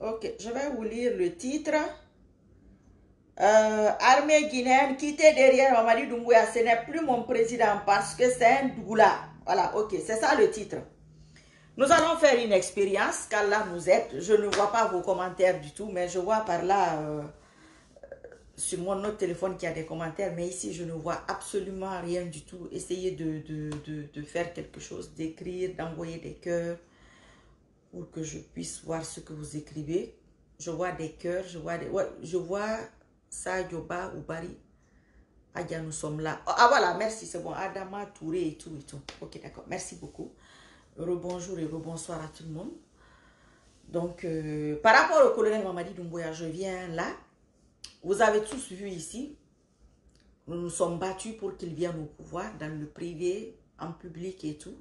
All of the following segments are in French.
Ok, je vais vous lire le titre. Euh, armée guinéenne quittée derrière Mamadi Doumbouya, ce n'est plus mon président parce que c'est un doula. Voilà, ok, c'est ça le titre. Nous allons faire une expérience, qu'Allah nous aide. Je ne vois pas vos commentaires du tout, mais je vois par là, euh, sur mon autre téléphone qu'il y a des commentaires, mais ici, je ne vois absolument rien du tout. Essayez de, de faire quelque chose, d'écrire, d'envoyer des cœurs pour que je puisse voir ce que vous écrivez. Je vois des cœurs, je vois des... Ouais, je vois Yoba ou Bari. Adia, nous sommes là. Ah voilà, merci, c'est bon. Adama, Touré et tout et tout. Ok, d'accord. Merci beaucoup. Rebonjour et rebonsoir à tout le monde. Donc, euh, par rapport au colonel Mamadi Doumbouya, je viens là. Vous avez tous vu ici. Nous nous sommes battus pour qu'il vienne au pouvoir dans le privé, en public et tout.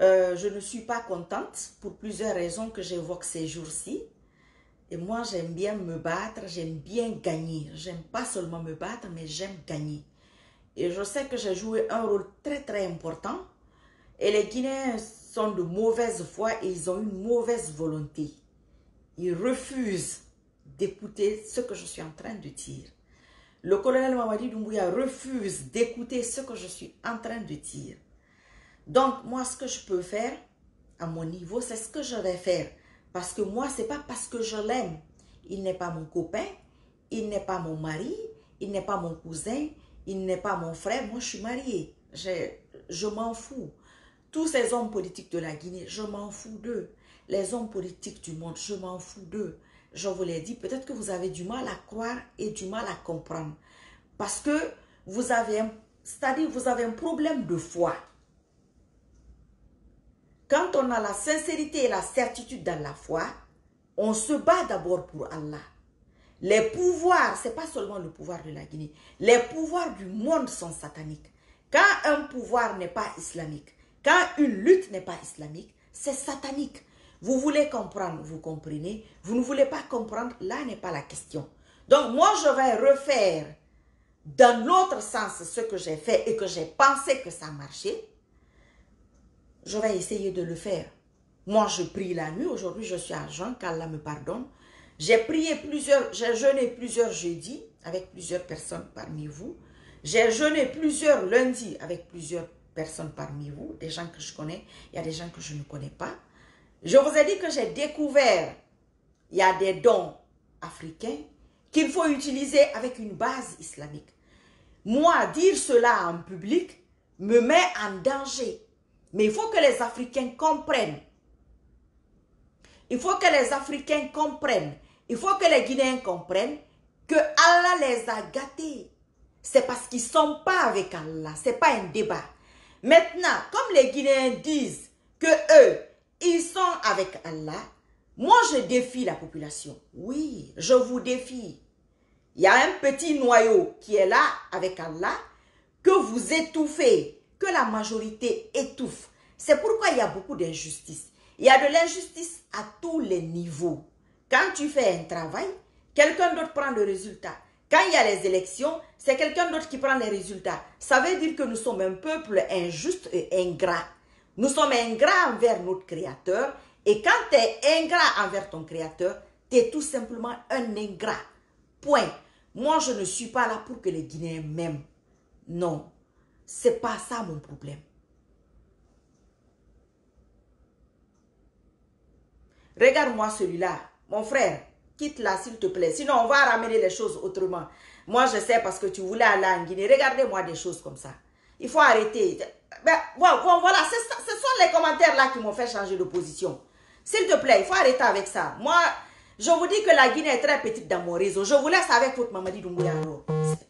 Euh, je ne suis pas contente pour plusieurs raisons que j'évoque ces jours-ci. Et moi, j'aime bien me battre, j'aime bien gagner. J'aime pas seulement me battre, mais j'aime gagner. Et je sais que j'ai joué un rôle très très important. Et les Guinéens sont de mauvaise foi et ils ont une mauvaise volonté. Ils refusent d'écouter ce que je suis en train de dire. Le colonel Mamadi Doumbouya refuse d'écouter ce que je suis en train de dire. Donc, moi, ce que je peux faire, à mon niveau, c'est ce que je vais faire. Parce que moi, ce n'est pas parce que je l'aime. Il n'est pas mon copain, il n'est pas mon mari, il n'est pas mon cousin, il n'est pas mon frère. Moi, je suis mariée. Je, je m'en fous. Tous ces hommes politiques de la Guinée, je m'en fous d'eux. Les hommes politiques du monde, je m'en fous d'eux. Je vous l'ai dit, peut-être que vous avez du mal à croire et du mal à comprendre. Parce que vous avez c'est-à-dire vous avez un problème de foi. Quand on a la sincérité et la certitude dans la foi, on se bat d'abord pour Allah. Les pouvoirs, ce n'est pas seulement le pouvoir de la Guinée, les pouvoirs du monde sont sataniques. Quand un pouvoir n'est pas islamique, quand une lutte n'est pas islamique, c'est satanique. Vous voulez comprendre, vous comprenez? Vous ne voulez pas comprendre, là n'est pas la question. Donc moi, je vais refaire dans l'autre sens ce que j'ai fait et que j'ai pensé que ça marchait je vais essayer de le faire. Moi, je prie la nuit. Aujourd'hui, je suis à jeun, qu'Allah me pardonne. J'ai prié plusieurs, j'ai jeûné plusieurs jeudis avec plusieurs personnes parmi vous. J'ai jeûné plusieurs lundis avec plusieurs personnes parmi vous, des gens que je connais, il y a des gens que je ne connais pas. Je vous ai dit que j'ai découvert, il y a des dons africains qu'il faut utiliser avec une base islamique. Moi, dire cela en public me met en danger. Mais il faut que les Africains comprennent. Il faut que les Africains comprennent. Il faut que les Guinéens comprennent que Allah les a gâtés. C'est parce qu'ils ne sont pas avec Allah. Ce n'est pas un débat. Maintenant, comme les Guinéens disent que eux, ils sont avec Allah, moi je défie la population. Oui, je vous défie. Il y a un petit noyau qui est là avec Allah que vous étouffez que la majorité étouffe. C'est pourquoi il y a beaucoup d'injustice. Il y a de l'injustice à tous les niveaux. Quand tu fais un travail, quelqu'un d'autre prend le résultat. Quand il y a les élections, c'est quelqu'un d'autre qui prend les résultats. Ça veut dire que nous sommes un peuple injuste et ingrat. Nous sommes ingrats envers notre Créateur. Et quand tu es ingrat envers ton Créateur, tu es tout simplement un ingrat. Point. Moi, je ne suis pas là pour que les Guinéens m'aiment. Non. C'est pas ça mon problème. Regarde-moi celui-là. Mon frère, quitte-la s'il te plaît. Sinon, on va ramener les choses autrement. Moi, je sais parce que tu voulais aller en Guinée. Regardez-moi des choses comme ça. Il faut arrêter. Ben, voilà, ce sont les commentaires là qui m'ont fait changer de position. S'il te plaît, il faut arrêter avec ça. Moi, je vous dis que la Guinée est très petite dans mon réseau. Je vous laisse avec votre Mamadi Doumbouya.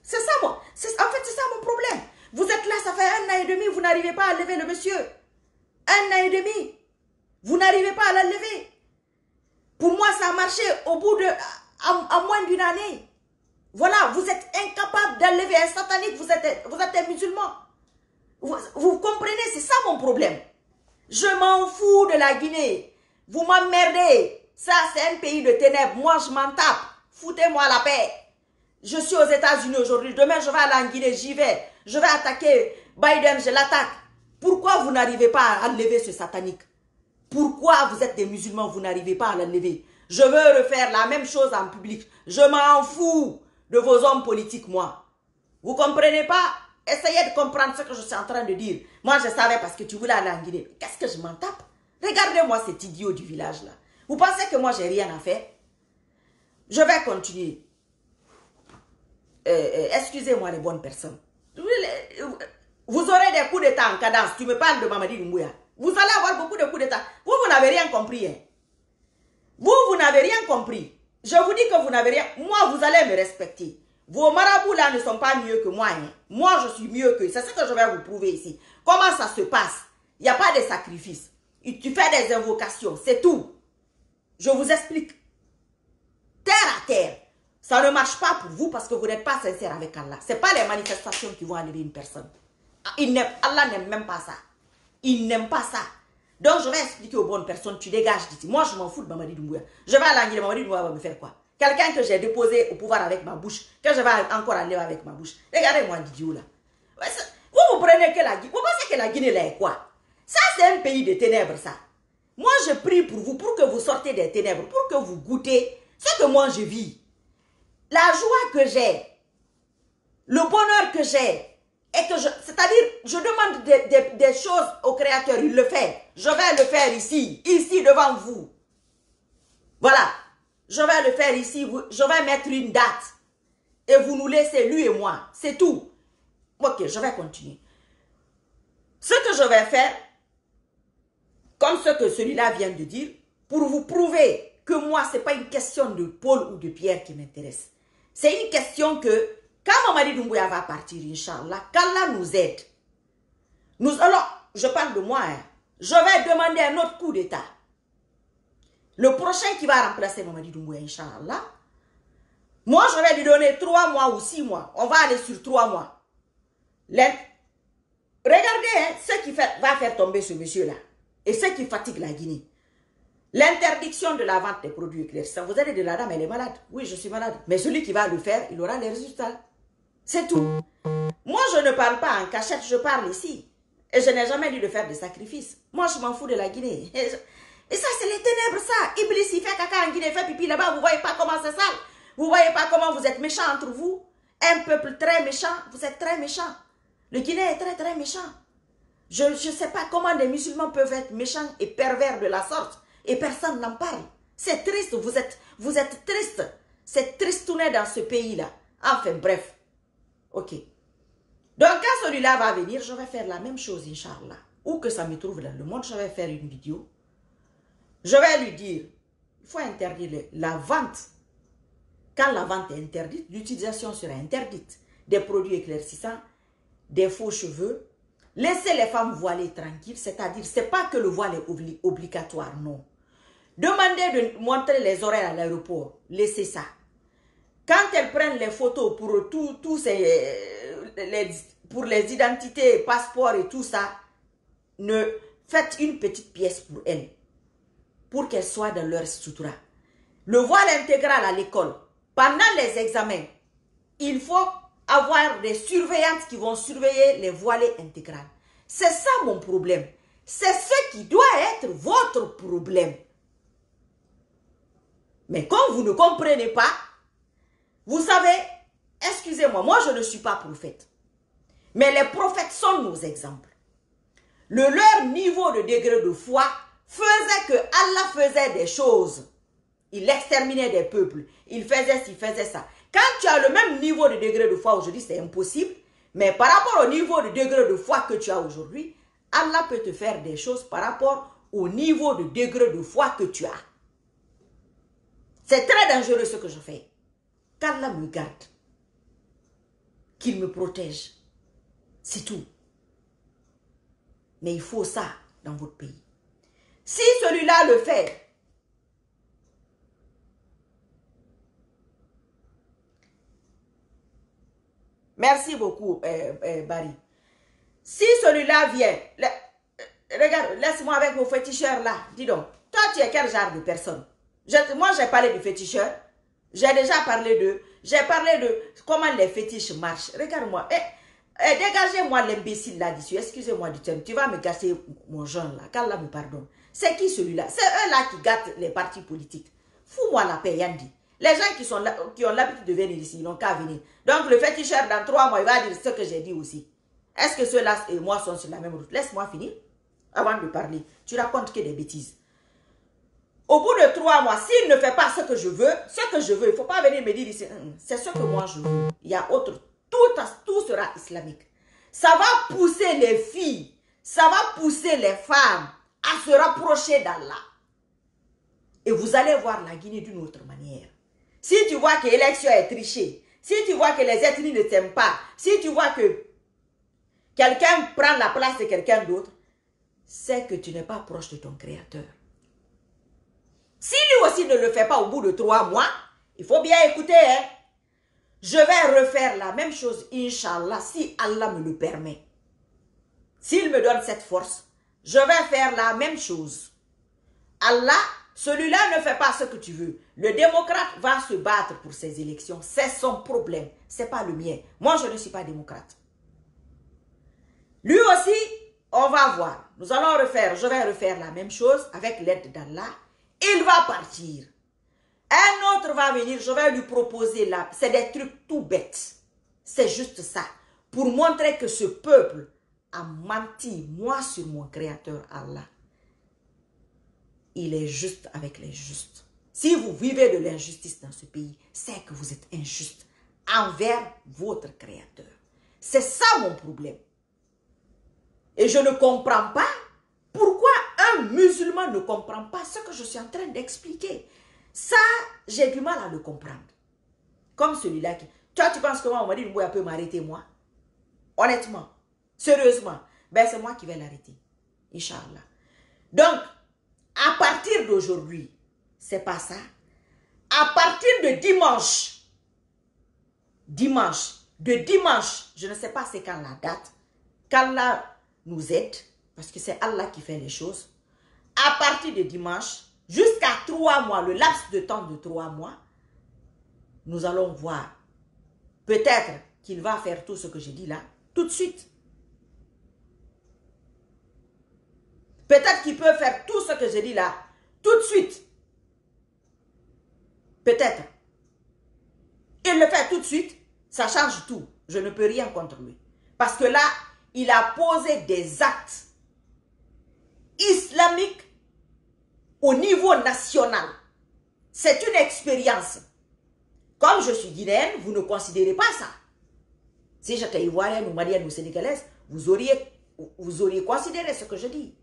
C'est ça, moi. En fait, c'est ça mon problème. Vous êtes là, ça fait un an et demi, vous n'arrivez pas à lever le monsieur. Un an et demi. Vous n'arrivez pas à le lever. Pour moi, ça a marché au bout de, à, moins d'une année. Voilà, vous êtes incapable d'enlever un satanique, vous êtes, vous êtes un musulman. Vous, vous comprenez, c'est ça mon problème. Je m'en fous de la Guinée. Vous m'emmerdez. Ça, c'est un pays de ténèbres. Moi, je m'en tape. Foutez-moi la paix. Je suis aux États-Unis aujourd'hui. Demain, je vais aller en Guinée, j'y vais. Je vais attaquer Biden, je l'attaque. Pourquoi vous n'arrivez pas à enlever ce satanique? Pourquoi vous êtes des musulmans, vous n'arrivez pas à l'enlever? Je veux refaire la même chose en public. Je m'en fous de vos hommes politiques, moi. Vous comprenez pas? Essayez de comprendre ce que je suis en train de dire. Moi, je savais parce que tu voulais aller en Guinée. Qu'est-ce que je m'en tape? Regardez-moi cet idiot du village là. Vous pensez que moi, j'ai rien à faire? Je vais continuer. Euh, euh, excusez-moi les bonnes personnes. Vous aurez des coups d'état en cadence. Tu me parles de Mamadi Doumbouya. Vous allez avoir beaucoup de coups d'état. Vous, vous n'avez rien compris. Hein. Vous, vous n'avez rien compris. Je vous dis que vous n'avez rien. Moi, vous allez me respecter. Vos marabouts là ne sont pas mieux que moi. Hein. Moi, je suis mieux que. C'est ce que je vais vous prouver ici. Comment ça se passe? Il n'y a pas de sacrifice. Tu fais des invocations. C'est tout. Je vous explique. Terre à terre. Ça ne marche pas pour vous parce que vous n'êtes pas sincère avec Allah. Ce n'est pas les manifestations qui vont enlever une personne. Ah, il Allah n'aime même pas ça. Il n'aime pas ça. Donc, je vais expliquer aux bonnes personnes, tu dégages d'ici. Moi, je m'en fous de Mamadi Doumbouya. Je vais en Guinée, Mamadi Doumbouya va me faire quoi? Quelqu'un que j'ai déposé au pouvoir avec ma bouche, que je vais encore aller avec ma bouche. Regardez-moi, idiot là. Vous, vous prenez que la Guinée. Vous pensez que la Guinée là est quoi? Ça, c'est un pays de ténèbres, ça. Moi, je prie pour vous, pour que vous sortez des ténèbres, pour que vous goûtez ce que moi je vis. La joie que j'ai, le bonheur que j'ai, c'est-à-dire, je demande des, des, choses au Créateur, il le fait. Je vais le faire ici, ici devant vous. Voilà. Je vais le faire ici, je vais mettre une date. Et vous nous laissez, lui et moi. C'est tout. Ok, je vais continuer. Ce que je vais faire, comme ce que celui-là vient de dire, pour vous prouver que moi, ce n'est pas une question de Paul ou de Pierre qui m'intéresse. C'est une question que quand Mamadi Doumbouya va partir, Inch'Allah, qu'Allah nous aide. Nous, alors, je parle de moi, hein. je vais demander un autre coup d'État. Le prochain qui va remplacer Mamadi Doumbouya, Inch'Allah, moi, je vais lui donner trois mois ou six mois. On va aller sur trois mois. Regardez hein, ce qui fait, va faire tomber ce monsieur-là et ce qui fatigue la Guinée. L'interdiction de la vente des produits éclaircissants. Vous allez de la dame, elle est malade. Oui, je suis malade. Mais celui qui va le faire, il aura les résultats. C'est tout. Moi, je ne parle pas en cachette, je parle ici. Et je n'ai jamais dit de faire des sacrifices. Moi, je m'en fous de la Guinée. Et, ça, c'est les ténèbres, ça. Iblis, il fait caca en Guinée, il fait pipi là-bas. Vous voyez pas comment c'est sale. Vous voyez pas comment vous êtes méchants entre vous. Un peuple très méchant. Vous êtes très méchants. Le Guinée est très, très méchant. Je ne sais pas comment des musulmans peuvent être méchants et pervers de la sorte. Et personne n'en parle. C'est triste, vous êtes, vous êtes triste. C'est tristounet dans ce pays-là. Enfin, bref. Ok. Donc, quand celui-là va venir, je vais faire la même chose, Inch'Allah. Où que ça me trouve dans le monde, je vais faire une vidéo. Je vais lui dire, il faut interdire la vente. Quand la vente est interdite, l'utilisation sera interdite. Des produits éclaircissants, des faux cheveux. Laissez les femmes voiler tranquilles, c'est-à-dire, c'est pas que le voile est obligatoire, non. Demandez de montrer les oreilles à l'aéroport, laissez ça. Quand elles prennent les photos pour tout, ces, les, pour les identités, passeports et tout ça, ne faites une petite pièce pour elles, pour qu'elles soient dans leur sutura. Le voile intégral à l'école, pendant les examens, il faut avoir des surveillantes qui vont surveiller les voilés intégrales. C'est ça mon problème. C'est ce qui doit être votre problème. Mais comme vous ne comprenez pas, vous savez, excusez-moi, moi je ne suis pas prophète. Mais les prophètes sont nos exemples. Le leur niveau de degré de foi faisait que Allah faisait des choses. Il exterminait des peuples. Il faisait ci, faisait ça. Quand tu as le même niveau de degré de foi aujourd'hui, c'est impossible. Mais par rapport au niveau de degré de foi que tu as aujourd'hui, Allah peut te faire des choses par rapport au niveau de degré de foi que tu as. C'est très dangereux ce que je fais qu'Allah me garde, qu'il me protège. C'est tout. Mais il faut ça dans votre pays. Si celui-là le fait, Merci beaucoup, euh, euh, Barry. Si celui-là vient, euh, regarde, laisse-moi avec vos féticheurs là. Dis donc, toi, tu es quel genre de personne? Moi, j'ai parlé du féticheur. J'ai déjà parlé de... J'ai parlé de comment les fétiches marchent. Regarde-moi. Eh, eh, dégagez-moi l'imbécile là-dessus. Excusez-moi du terme. Tu vas me gâcher mon genre là. Qu'Allah me pardonne. C'est qui celui-là? C'est eux là qui gâtent les partis politiques. Fous-moi la paix, Yandi. Les gens qui, sont là, qui ont l'habitude de venir ici, ils n'ont qu'à venir. Donc le féticheur, dans trois mois, il va dire ce que j'ai dit aussi. Est-ce que ceux-là et moi sont sur la même route? Laisse-moi finir avant de parler. Tu racontes que des bêtises. Au bout de trois mois, s'il ne fait pas ce que je veux, ce que je veux, il ne faut pas venir me dire ici, hum, hum, c'est ce que moi je veux. Il y a autre. Tout, tout sera islamique. Ça va pousser les filles, ça va pousser les femmes à se rapprocher d'Allah. Et vous allez voir la Guinée d'une autre manière. Si tu vois que l'élection est trichée, si tu vois que les ethnies ne t'aiment pas, si tu vois que quelqu'un prend la place de quelqu'un d'autre, c'est que tu n'es pas proche de ton créateur. Si lui aussi ne le fait pas au bout de trois mois, il faut bien écouter. Hein? Je vais refaire la même chose, Inch'Allah, si Allah me le permet. S'il me donne cette force, je vais faire la même chose. Allah celui-là ne fait pas ce que tu veux. Le démocrate va se battre pour ses élections. C'est son problème. Ce n'est pas le mien. Moi, je ne suis pas démocrate. Lui aussi, on va voir. Nous allons refaire, je vais refaire la même chose avec l'aide d'Allah. Il va partir. Un autre va venir, je vais lui proposer là. C'est des trucs tout bêtes. C'est juste ça. Pour montrer que ce peuple a menti, moi, sur mon créateur Allah il est juste avec les justes. Si vous vivez de l'injustice dans ce pays, c'est que vous êtes injuste envers votre Créateur. C'est ça mon problème. Et je ne comprends pas pourquoi un musulman ne comprend pas ce que je suis en train d'expliquer. Ça, j'ai du mal à le comprendre. Comme celui-là qui... Toi, tu penses que moi, on m'a dit, peut m'arrêter, moi? Honnêtement, sérieusement, ben c'est moi qui vais l'arrêter. Inch'Allah. Donc, à partir d'aujourd'hui, c'est pas ça. À partir de dimanche, dimanche, de dimanche, je ne sais pas c'est quand la date, qu'Allah nous aide, parce que c'est Allah qui fait les choses. À partir de dimanche, jusqu'à trois mois, le laps de temps de trois mois, nous allons voir. Peut-être qu'il va faire tout ce que j'ai dit là, tout de suite. Peut-être qu'il peut faire tout ce que j'ai dit là, tout de suite. Peut-être. Il le fait tout de suite, ça change tout. Je ne peux rien contre lui. Parce que là, il a posé des actes islamiques au niveau national. C'est une expérience. Comme je suis guinéenne, vous ne considérez pas ça. Si j'étais ivoirienne ou malienne ou sénégalaise, vous auriez considéré ce que je dis.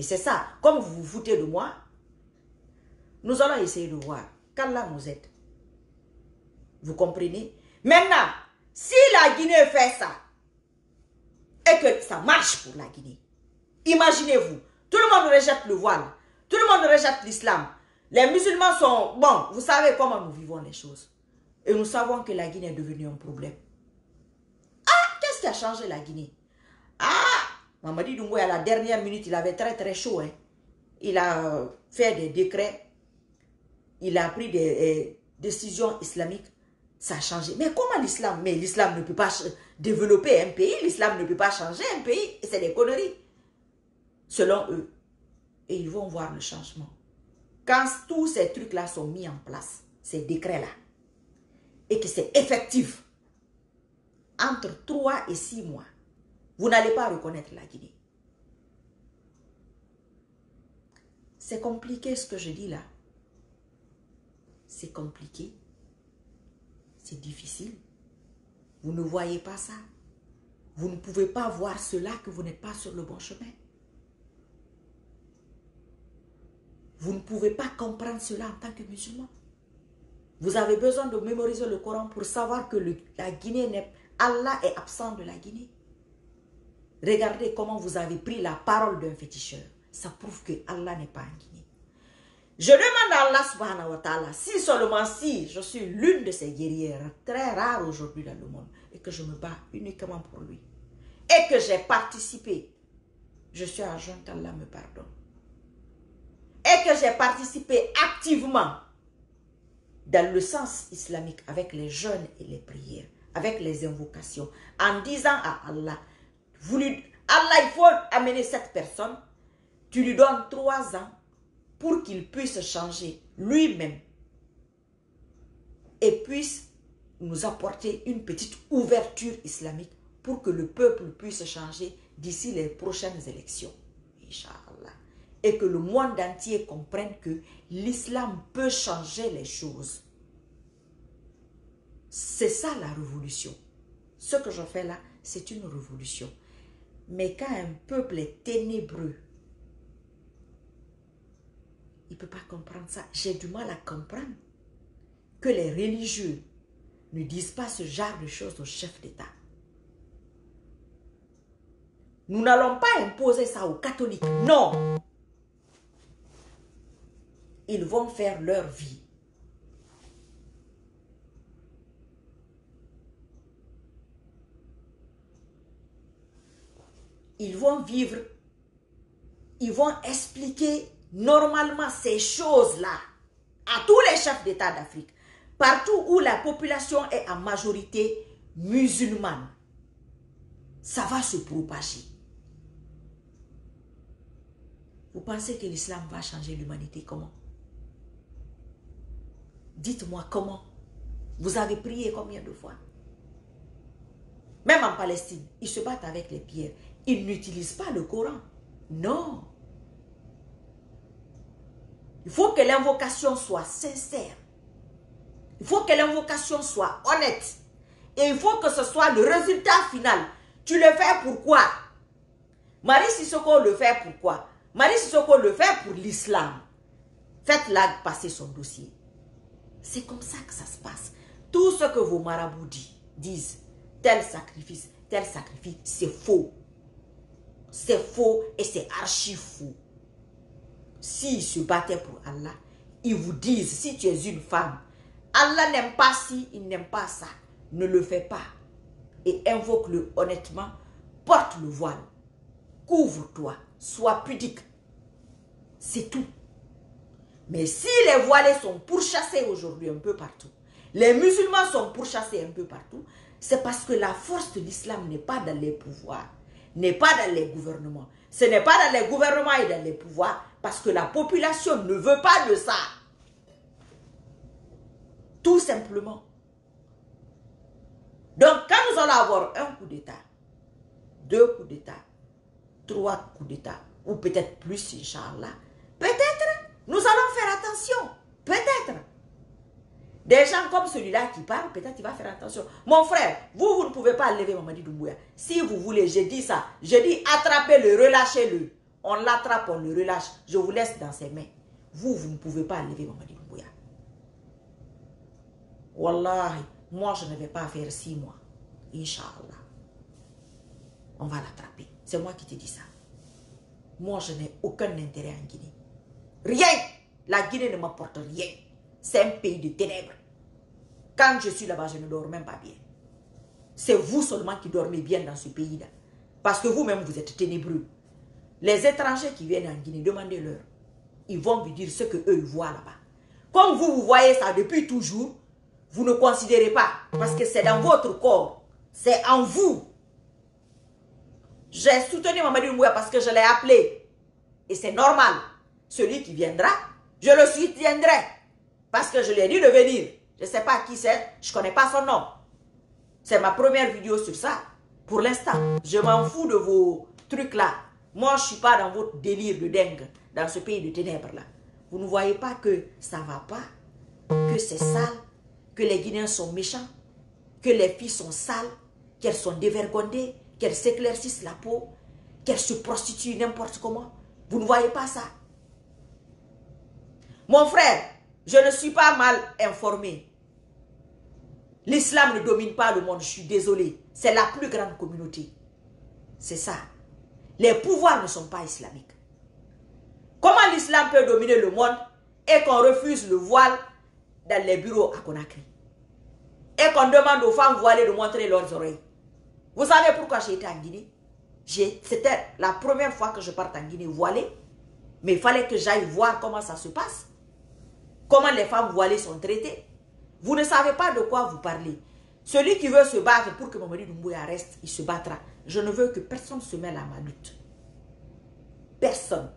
Et c'est ça, comme vous vous foutez de moi, nous allons essayer de voir qu'Allah nous aide. Vous comprenez? Maintenant, si la Guinée fait ça, et que ça marche pour la Guinée, imaginez-vous, tout le monde rejette le voile, tout le monde rejette l'islam. Les musulmans sont, bon, vous savez comment nous vivons les choses. Et nous savons que la Guinée est devenue un problème. Ah, qu'est-ce qui a changé la Guinée? Ah, Mamadi Doumbouya, à la dernière minute, il avait très très chaud. Hein. Il a fait des décrets. Il a pris des eh, décisions islamiques. Ça a changé. Mais comment l'islam? Mais l'islam ne peut pas développer un pays. L'islam ne peut pas changer un pays. C'est des conneries. Selon eux. Et ils vont voir le changement. Quand tous ces trucs-là sont mis en place, ces décrets-là, et que c'est effectif, entre 3 et 6 mois, vous n'allez pas reconnaître la Guinée. C'est compliqué ce que je dis là. C'est compliqué. C'est difficile. Vous ne voyez pas ça. Vous ne pouvez pas voir cela que vous n'êtes pas sur le bon chemin. Vous ne pouvez pas comprendre cela en tant que musulman. Vous avez besoin de mémoriser le Coran pour savoir que la Guinée. Allah est absent de la Guinée. Regardez comment vous avez pris la parole d'un féticheur. Ça prouve que Allah n'est pas en Guinée. Je demande à Allah subhanahu wa ta'ala, si seulement si je suis l'une de ces guerrières très rares aujourd'hui dans le monde et que je me bats uniquement pour lui et que j'ai participé, je suis à jeune qu'Allah me pardonne. Et que j'ai participé activement dans le sens islamique avec les jeûnes et les prières, avec les invocations, en disant à Allah, Allah, il faut amener cette personne. Tu lui donnes trois ans pour qu'il puisse changer lui-même et puisse nous apporter une petite ouverture islamique pour que le peuple puisse changer d'ici les prochaines élections. Inch'Allah. Et que le monde entier comprenne que l'islam peut changer les choses. C'est ça la révolution. Ce que je fais là, c'est une révolution. Mais quand un peuple est ténébreux, il ne peut pas comprendre ça. J'ai du mal à comprendre que les religieux ne disent pas ce genre de choses au chef d'État. Nous n'allons pas imposer ça aux catholiques. Non. Ils vont faire leur vie. Ils vont vivre. Ils vont expliquer normalement ces choses-là à tous les chefs d'État d'Afrique. Partout où la population est en majorité musulmane, ça va se propager. Vous pensez que l'islam va changer l'humanité comment? Dites-moi comment Vous avez prié combien de fois? Même en Palestine, ils se battent avec les pierres. Ils n'utilisent pas le Coran. Non. Il faut que l'invocation soit sincère. Il faut que l'invocation soit honnête. Et il faut que ce soit le résultat final. Tu le fais pourquoi Marie Sissoko le fait pourquoi Marie Sissoko le fait pour l'islam. Faites-la passer son dossier. C'est comme ça que ça se passe. Tout ce que vos marabouts disent, tel sacrifice, tel sacrifice, c'est faux. C'est faux et c'est archi faux. S'ils se battaient pour Allah, ils vous disent, si tu es une femme, Allah n'aime pas ci, il n'aime pas ça. Ne le fais pas. Et invoque-le honnêtement. Porte le voile. Couvre-toi. Sois pudique. C'est tout. Mais si les voilés sont pourchassés aujourd'hui un peu partout, les musulmans sont pourchassés un peu partout, c'est parce que la force de l'islam n'est pas dans les pouvoirs, n'est pas dans les gouvernements. Ce n'est pas dans les gouvernements et dans les pouvoirs, parce que la population ne veut pas de ça. Tout simplement. Donc, quand nous allons avoir un coup d'État, deux coups d'État, trois coups d'État, ou peut-être plus, Inch'Allah, peut-être nous allons faire attention. Peut-être. Des gens comme celui-là qui parle, peut-être il va faire attention. Mon frère, vous, vous ne pouvez pas lever Mamadi Doumbouya. Si vous voulez, je dis ça. Je dis attrapez-le, relâchez-le. On l'attrape, on le relâche. Je vous laisse dans ses mains. Vous, vous ne pouvez pas lever Mamadi Doumbouya. Wallahi, moi je ne vais pas faire six mois. Inch'Allah. On va l'attraper. C'est moi qui te dis ça. Moi, je n'ai aucun intérêt en Guinée. Rien. La Guinée ne m'apporte rien. C'est un pays de ténèbres. Quand je suis là-bas, je ne dors même pas bien. C'est vous seulement qui dormez bien dans ce pays-là. Parce que vous-même, vous êtes ténébreux. Les étrangers qui viennent en Guinée, demandez-leur. Ils vont vous dire ce que eux voient là-bas. Comme vous, vous voyez ça depuis toujours, vous ne considérez pas. Parce que c'est dans votre corps. C'est en vous. J'ai soutenu Mamadou Mouya parce que je l'ai appelé. Et c'est normal. Celui qui viendra, je le soutiendrai. Parce que je lui ai dit de venir. Je ne sais pas qui c'est, je ne connais pas son nom. C'est ma première vidéo sur ça. Pour l'instant, je m'en fous de vos trucs là. Moi, je ne suis pas dans votre délire de dingue, dans ce pays de ténèbres là. Vous ne voyez pas que ça ne va pas, que c'est sale, que les Guinéens sont méchants, que les filles sont sales, qu'elles sont dévergondées, qu'elles s'éclaircissent la peau, qu'elles se prostituent n'importe comment. Vous ne voyez pas ça Mon frère, je ne suis pas mal informé. L'islam ne domine pas le monde, je suis désolé. C'est la plus grande communauté. C'est ça. Les pouvoirs ne sont pas islamiques. Comment l'islam peut dominer le monde et qu'on refuse le voile dans les bureaux à Conakry Et qu'on demande aux femmes voilées de montrer leurs oreilles? Vous savez pourquoi j'ai été en Guinée? C'était la première fois que je parte en Guinée voilée. Mais il fallait que j'aille voir comment ça se passe. Comment les femmes voilées sont traitées. Vous ne savez pas de quoi vous parlez. Celui qui veut se battre pour que Mamadi Doumbouya reste, il se battra. Je ne veux que personne se mêle à ma lutte. Personne.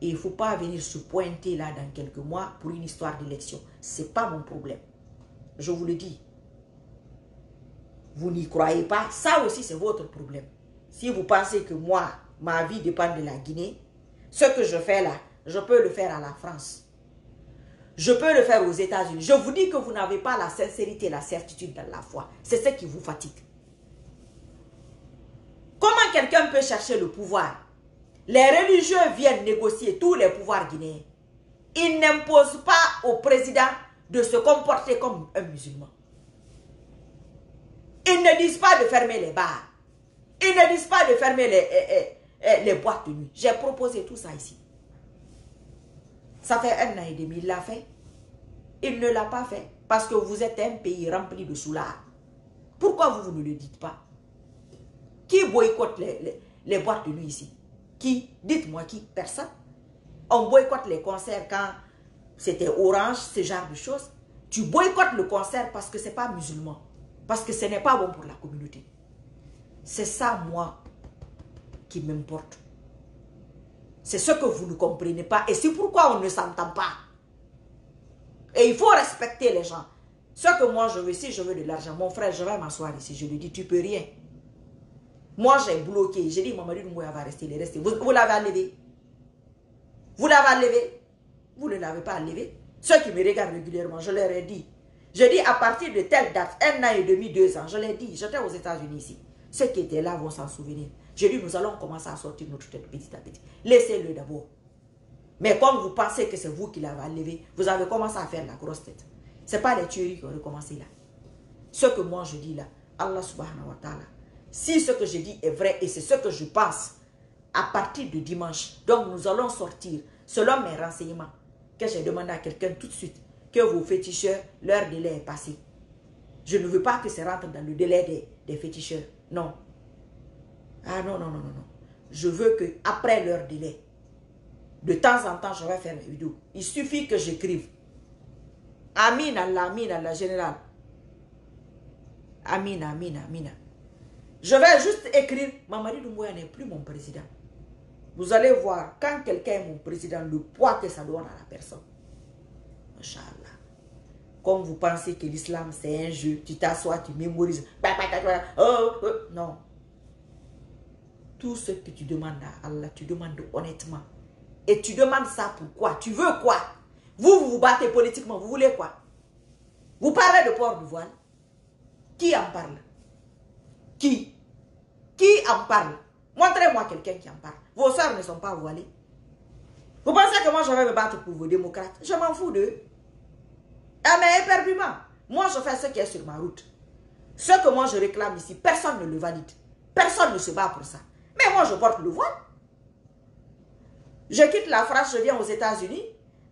Et il ne faut pas venir se pointer là dans quelques mois pour une histoire d'élection. Ce n'est pas mon problème. Je vous le dis. Vous n'y croyez pas. Ça aussi, c'est votre problème. Si vous pensez que moi, ma vie dépend de la Guinée, ce que je fais là, je peux le faire à la France. Je peux le faire aux États-Unis. Je vous dis que vous n'avez pas la sincérité la certitude dans la foi. C'est ce qui vous fatigue. Comment quelqu'un peut chercher le pouvoir? Les religieux viennent négocier tous les pouvoirs guinéens. Ils n'imposent pas au président de se comporter comme un musulman. Ils ne disent pas de fermer les bars. Ils ne disent pas de fermer les, eh, eh, eh, les boîtes de nuit. J'ai proposé tout ça ici. Ça fait un an et demi, il l'a fait. Il ne l'a pas fait parce que vous êtes un pays rempli de soulards. Pourquoi vous, ne le dites pas? Qui boycotte les, les, boîtes de nuit ici? Qui? Dites-moi qui? Personne. On boycotte les concerts quand c'était orange, ce genre de choses. Tu boycottes le concert parce que ce n'est pas musulman. Parce que ce n'est pas bon pour la communauté. C'est ça, moi, qui m'importe. C'est ce que vous ne comprenez pas. Et c'est pourquoi on ne s'entend pas. Et il faut respecter les gens. Ce que moi je veux, si je veux de l'argent, mon frère, je vais m'asseoir ici. Je lui dis, tu peux rien. Moi, j'ai bloqué. J'ai dit, Mamadou Mouya va rester. Il est resté. Vous, l'avez enlevé. Vous l'avez enlevé. Vous ne l'avez pas enlevé. Ceux qui me regardent régulièrement, je leur ai dit. Je dis à partir de telle date, un an et demi, deux ans, je l'ai dit. J'étais aux États-Unis ici. Ceux qui étaient là vont s'en souvenir. J'ai dit, nous allons commencer à sortir notre tête petit à petit. Laissez-le d'abord. Mais comme vous pensez que c'est vous qui l'avez enlevé, vous avez commencé à faire la grosse tête. Ce n'est pas les tueries qui ont recommencé là. Ce que moi je dis là, Allah subhanahu wa ta'ala, si ce que je dis est vrai et c'est ce que je pense, à partir de dimanche, donc nous allons sortir, selon mes renseignements, que j'ai demandé à quelqu'un tout de suite, que vos féticheurs, leur délai est passé. Je ne veux pas que ça rentre dans le délai des, des féticheurs. Non, ah non, non, non, non, non. Je veux que après leur délai, de temps en temps, je vais faire une vidéo. Il suffit que j'écrive. Amin Allah, Amin Allah, général. Amin, Amin, Amin. Je vais juste écrire, Mamadi Doumbouya n'est plus mon président. Vous allez voir, quand quelqu'un est mon président, le poids que ça donne à la personne. Inch'Allah. Comme vous pensez que l'islam c'est un jeu, tu t'assois, tu mémorises. Oh, oh, non. Tout ce que tu demandes à Allah, tu demandes honnêtement. Et tu demandes ça pourquoi Tu veux quoi? Vous, vous vous battez politiquement, vous voulez quoi? Vous parlez de port du voile Qui en parle? Qui? Qui en parle? Montrez-moi quelqu'un qui en parle. Vos soeurs ne sont pas voilées. Vous pensez que moi je vais me battre pour vos démocrates? Je m'en fous d'eux. Ah mais éperdument. Moi je fais ce qui est sur ma route. Ce que moi je réclame ici, personne ne le valide. Personne ne se bat pour ça. Mais moi, je porte le voile. Je quitte la France, je viens aux États-Unis.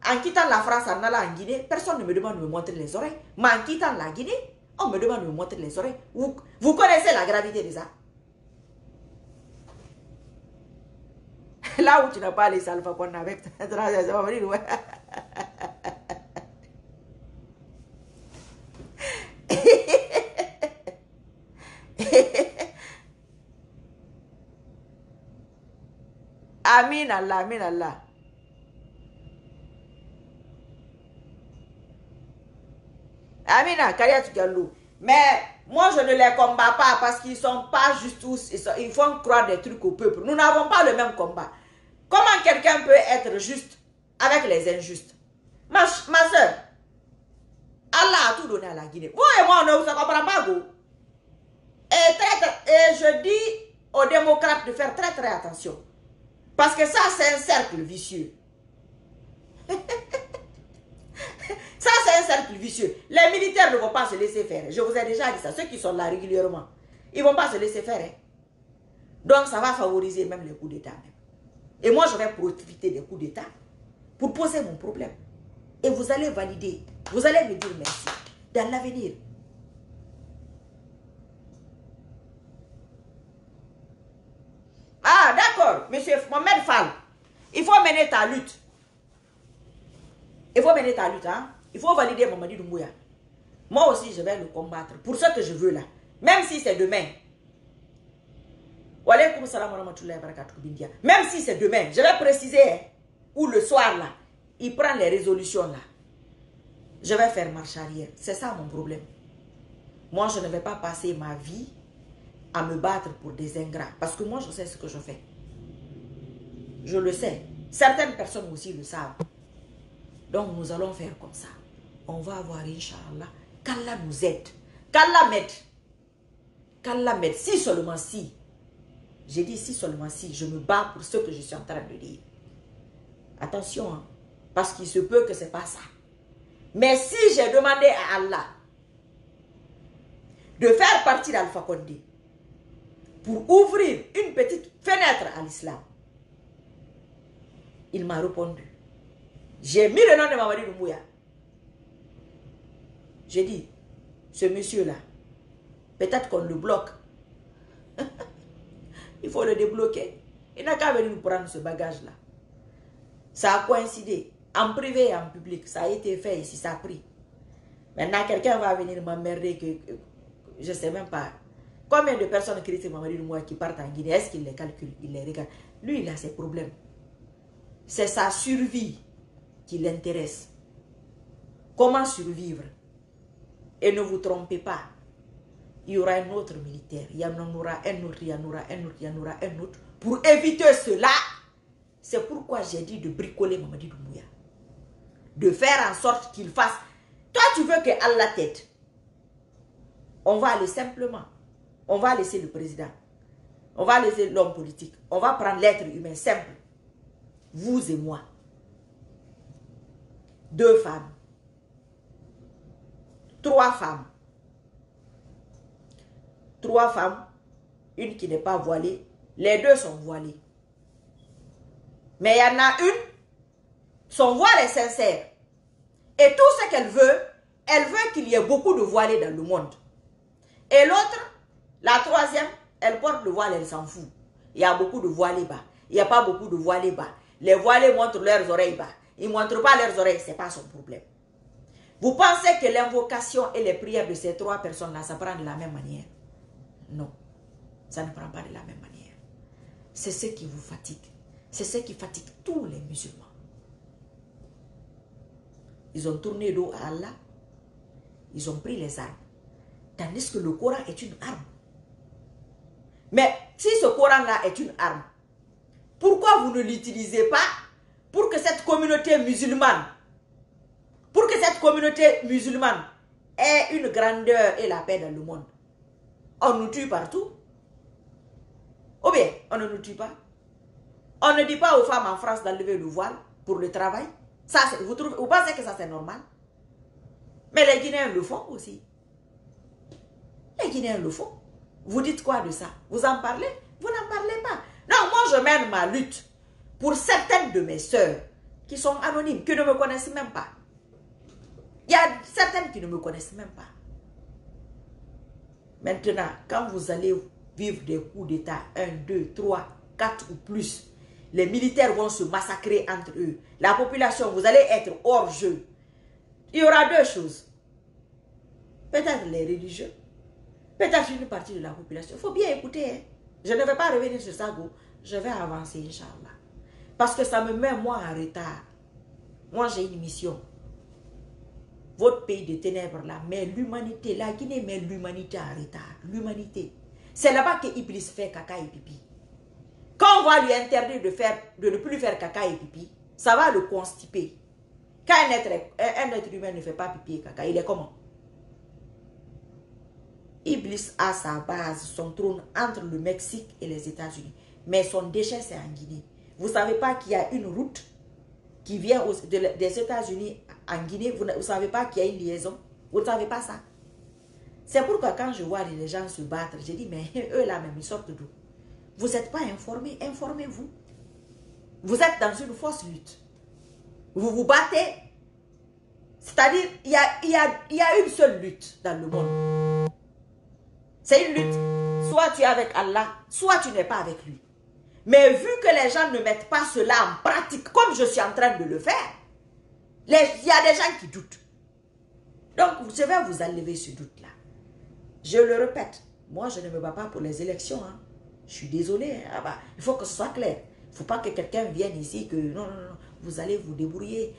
En quittant la France, en allant en Guinée, personne ne me demande de me montrer les oreilles. Mais en quittant la Guinée, on me demande de me montrer les oreilles. Vous, connaissez la gravité de ça? Là où tu n'as pas les alpha qu'on avec, Amin Allah, Amin Allah. Amina, Kariat Galou. Mais moi, je ne les combats pas parce qu'ils sont pas juste tous. Ils, font croire des trucs au peuple. Nous n'avons pas le même combat. Comment quelqu'un peut être juste avec les injustes? Ma, ma soeur, Allah a tout donné à la Guinée. Vous et moi, on ne se comprend pas, vous. Et je dis aux démocrates de faire très très attention. Parce que ça, c'est un cercle vicieux. ça, c'est un cercle vicieux. Les militaires ne vont pas se laisser faire. Je vous ai déjà dit ça. Ceux qui sont là régulièrement, ils ne vont pas se laisser faire. Hein. Donc, ça va favoriser même les coups d'État. Et moi, je vais profiter des coups d'État pour poser mon problème. Et vous allez valider. Vous allez me dire merci. Dans l'avenir, Ah, d'accord, monsieur Mohamed Fall. Il faut mener ta lutte. Il faut mener ta lutte, hein. Il faut valider Mamadi Doumbouya. Moi aussi, je vais le combattre pour ce que je veux là. Même si c'est demain. Même si c'est demain, je vais préciser. Hein. ou le soir là, il prend les résolutions là, je vais faire marche arrière. C'est ça mon problème. Moi, je ne vais pas passer ma vie à me battre pour des ingrats. Parce que moi, je sais ce que je fais. Je le sais. Certaines personnes aussi le savent. Donc, nous allons faire comme ça. On va avoir, Inch'Allah, qu'Allah nous aide. Qu'Allah m'aide. Qu'Allah m'aide. Si seulement si. J'ai dit si seulement si. Je me bats pour ce que je suis en train de dire. Attention, hein, parce qu'il se peut que ce n'est pas ça. Mais si j'ai demandé à Allah de faire partie d'Alpha Condé pour ouvrir une petite fenêtre à l'islam, il m'a répondu. J'ai mis le nom de Mamadi Doumbouya. J'ai dit, ce monsieur-là, peut-être qu'on le bloque. il faut le débloquer. Il n'a qu'à venir nous prendre ce bagage-là. Ça a coïncidé. En privé et en public, ça a été fait ici, ça a pris. Maintenant, quelqu'un va venir m'emmerder que, je ne sais même pas. Combien de personnes critiquent Mamadi moi qui partent en Guinée? Est-ce qu'il les calcule? Il les regarde. Lui, il a ses problèmes. C'est sa survie qui l'intéresse. Comment survivre? Et ne vous trompez pas. Il y aura un autre militaire. Il y en aura un autre, il y en aura un autre, il y en aura un autre. Pour éviter cela, c'est pourquoi j'ai dit de bricoler Mamadi Doumbouya. De faire en sorte qu'il fasse. Toi, tu veux que Allah t'aide. On va aller simplement. On va laisser le président. On va laisser l'homme politique. On va prendre l'être humain simple. Vous et moi. Deux femmes. Trois femmes. Trois femmes. Une qui n'est pas voilée. Les deux sont voilées. Mais il y en a une, son voile est sincère. Et tout ce qu'elle veut, elle veut qu'il y ait beaucoup de voilés dans le monde. Et l'autre, la troisième, elle porte le voile, elle s'en fout. Il y a beaucoup de voilés bas. Il n'y a pas beaucoup de voilés bas. Les voilés montrent leurs oreilles bas. Ils ne montrent pas leurs oreilles, ce n'est pas son problème. Vous pensez que l'invocation et les prières de ces trois personnes-là, ça prend de la même manière? Non, ça ne prend pas de la même manière. C'est ce qui vous fatigue. C'est ce qui fatigue tous les musulmans. Ils ont tourné dos à Allah. Ils ont pris les armes. Tandis que le Coran est une arme. Mais si ce Coran-là est une arme, pourquoi vous ne l'utilisez pas pour que cette communauté musulmane, pour que cette communauté musulmane ait une grandeur et la paix dans le monde? On nous tue partout. Ou bien, on ne nous tue pas. On ne dit pas aux femmes en France d'enlever le voile pour le travail. Ça, vous, trouvez, vous pensez que ça c'est normal? Mais les Guinéens le font aussi. Les Guinéens le font. Vous dites quoi de ça? Vous en parlez? Vous n'en parlez pas. Non, moi je mène ma lutte pour certaines de mes sœurs qui sont anonymes, qui ne me connaissent même pas. Il y a certaines qui ne me connaissent même pas. Maintenant, quand vous allez vivre des coups d'État, 1, 2, 3, 4 ou plus, les militaires vont se massacrer entre eux. La population, vous allez être hors jeu. Il y aura deux choses. Peut-être les religieux, peut-être une partie de la population. Il faut bien écouter. Hein. Je ne vais pas revenir sur ça, je vais avancer, Inch'Allah. Parce que ça me met moi en retard. Moi, j'ai une mission. Votre pays de ténèbres là, mais l'humanité, la Guinée met l'humanité en retard. L'humanité. C'est là-bas que Iblis fait caca et pipi. Quand on va lui interdire de, faire, de ne plus faire caca et pipi, ça va le constiper. Quand un être, un être humain ne fait pas pipi et caca, il est comment? Iblis a sa base, son trône entre le Mexique et les États-Unis. Mais son déchet, c'est en Guinée. Vous ne savez pas qu'il y a une route qui vient des États-Unis en Guinée? Vous ne savez pas qu'il y a une liaison? Vous ne savez pas ça? C'est pourquoi quand je vois les gens se battre, je dis, mais eux là même, ils sortent d'où? Vous n'êtes pas informés, informez-vous. Vous êtes dans une fausse lutte. Vous vous battez. C'est-à-dire, il y a une seule lutte dans le monde. C'est une lutte. Soit tu es avec Allah, soit tu n'es pas avec lui. Mais vu que les gens ne mettent pas cela en pratique, comme je suis en train de le faire, il y a des gens qui doutent. Donc, je vais vous enlever ce doute-là. Je le répète, moi, je ne me bats pas pour les élections. Hein. Je suis désolé. Hein. Ah bah, il faut que ce soit clair. Il ne faut pas que quelqu'un vienne ici que... Non, non, non. vous allez vous débrouiller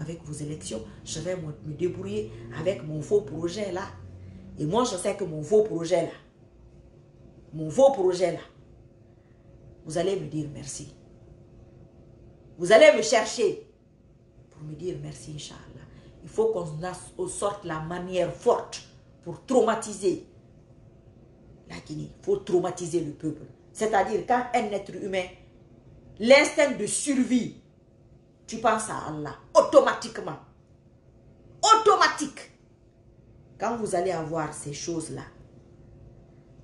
avec vos élections. Je vais me débrouiller avec mon faux projet là. Et moi, je sais que mon faux projet là, mon faux projet là, vous allez me dire merci. Vous allez me chercher pour me dire merci, Inch'Allah. Il faut qu'on sorte la manière forte pour traumatiser la Guinée. Il faut traumatiser le peuple. C'est-à-dire quand un être humain, l'instinct de survie, tu penses à Allah automatiquement. Automatique. Quand vous allez avoir ces choses-là,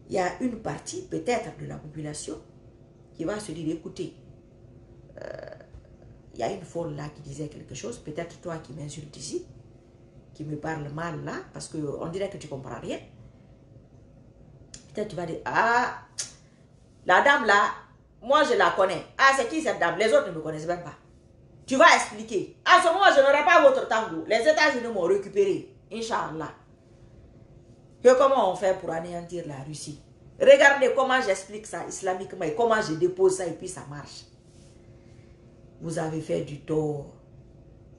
il y a une partie peut-être de la population qui va se dire, écoutez, euh, il y a une folle là qui disait quelque chose, peut-être toi qui m'insultes ici, qui me parle mal là, parce qu'on dirait que tu ne comprends rien. Peut-être tu vas dire, ah, la dame là, moi je la connais. Ah, c'est qui cette dame? Les autres ne me connaissent même pas. Tu vas expliquer. À ce moment, je n'aurai pas votre tango. Les États-Unis m'ont récupéré. Inch'Allah. Que comment on fait pour anéantir la Russie? Regardez comment j'explique ça islamiquement et comment je dépose ça et puis ça marche. Vous avez fait du tort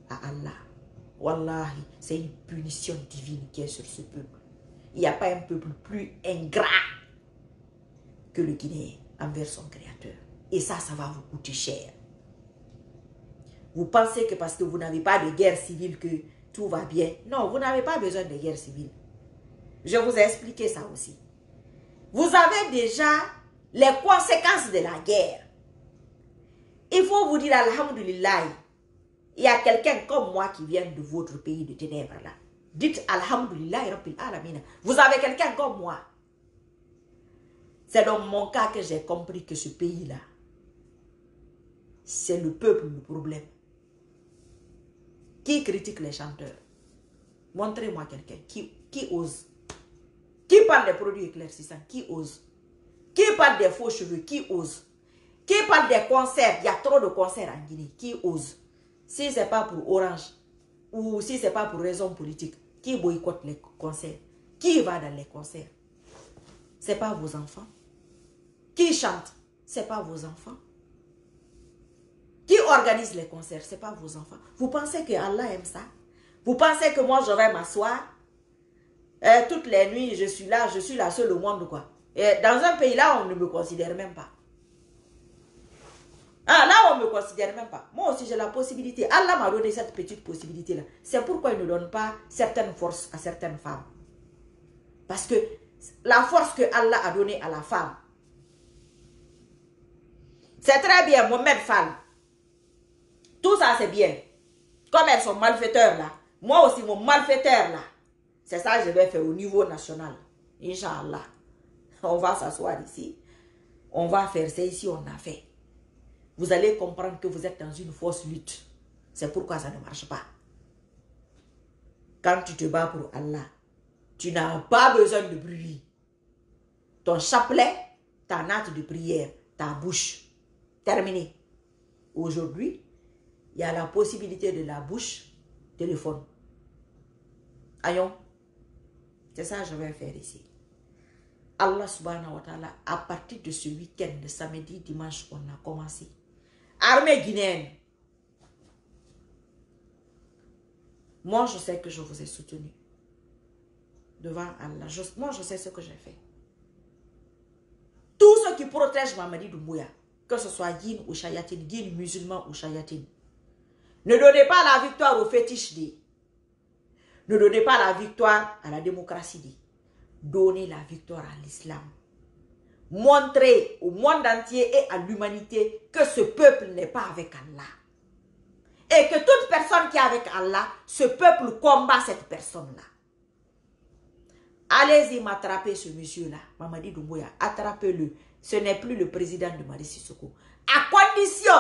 à Allah. Wallahi, c'est une punition divine qui est sur ce peuple. Il n'y a pas un peuple plus ingrat que le Guinéen envers son Créateur. Et ça, ça va vous coûter cher. Vous pensez que parce que vous n'avez pas de guerre civile que tout va bien? Non, vous n'avez pas besoin de guerre civile. Je vous ai expliqué ça aussi. Vous avez déjà les conséquences de la guerre. Il faut vous dire, Alhamdulillah, il y a quelqu'un comme moi qui vient de votre pays de ténèbres là. Dites Alhamdulillah, Vous avez quelqu'un comme moi. C'est dans mon cas que j'ai compris que ce pays-là, c'est le peuple le problème. Qui critique les chanteurs? Montrez-moi quelqu'un qui, qui ose. Qui parle des produits éclaircissants? Qui ose? Qui parle des faux cheveux? Qui ose? Qui parle des concerts? Il y a trop de concerts en Guinée. Qui ose? Si ce n'est pas pour Orange ou si ce n'est pas pour raison politique, qui boycotte les concerts? Qui va dans les concerts? Ce n'est pas vos enfants. Qui chante? Ce n'est pas vos enfants. Qui organise les concerts? Ce n'est pas vos enfants. Vous pensez que Allah aime ça? Vous pensez que moi, je vais m'asseoir eh, toutes les nuits, je suis là, je suis la seule au monde, quoi. Et dans un pays là, on ne me considère même pas. Ah, là, on ne me considère même pas. Moi aussi, j'ai la possibilité. Allah m'a donné cette petite possibilité-là. C'est pourquoi il ne donne pas certaines forces à certaines femmes. Parce que la force que Allah a donnée à la femme, c'est très bien, Mohamed Fall. Tout ça, c'est bien. Comme elles sont malfaiteurs là. Moi aussi, mon malfaiteur là. C'est ça que je vais faire au niveau national. Inch'Allah. On va s'asseoir ici. On va faire ça ici, on a fait. Vous allez comprendre que vous êtes dans une fausse lutte. C'est pourquoi ça ne marche pas. Quand tu te bats pour Allah, tu n'as pas besoin de bruit. Ton chapelet, ta natte de prière, ta bouche. Terminé. Aujourd'hui, il y a la possibilité de la bouche, téléphone. Ayon. C'est ça que je vais faire ici. Allah subhanahu wa ta'ala, à partir de ce week-end, samedi, dimanche, on a commencé. Armée guinéenne. Moi, je sais que je vous ai soutenu. Devant Allah. moi, je sais ce que j'ai fait. Tout ce qui protège Mamadi Doumbouya, que ce soit Yin ou Chayatin, Yin musulman ou Chayatin, ne donnez pas la victoire aux fétiches dit. Ne donnez pas la victoire à la démocratie. Donnez la victoire à l'islam. Montrez au monde entier et à l'humanité que ce peuple n'est pas avec Allah. Et que toute personne qui est avec Allah, ce peuple combat cette personne-là. Allez-y m'attraper ce monsieur-là, Mamadi Doumbouya, attrapez-le. Ce n'est plus le président de Marie Sissoko. À condition,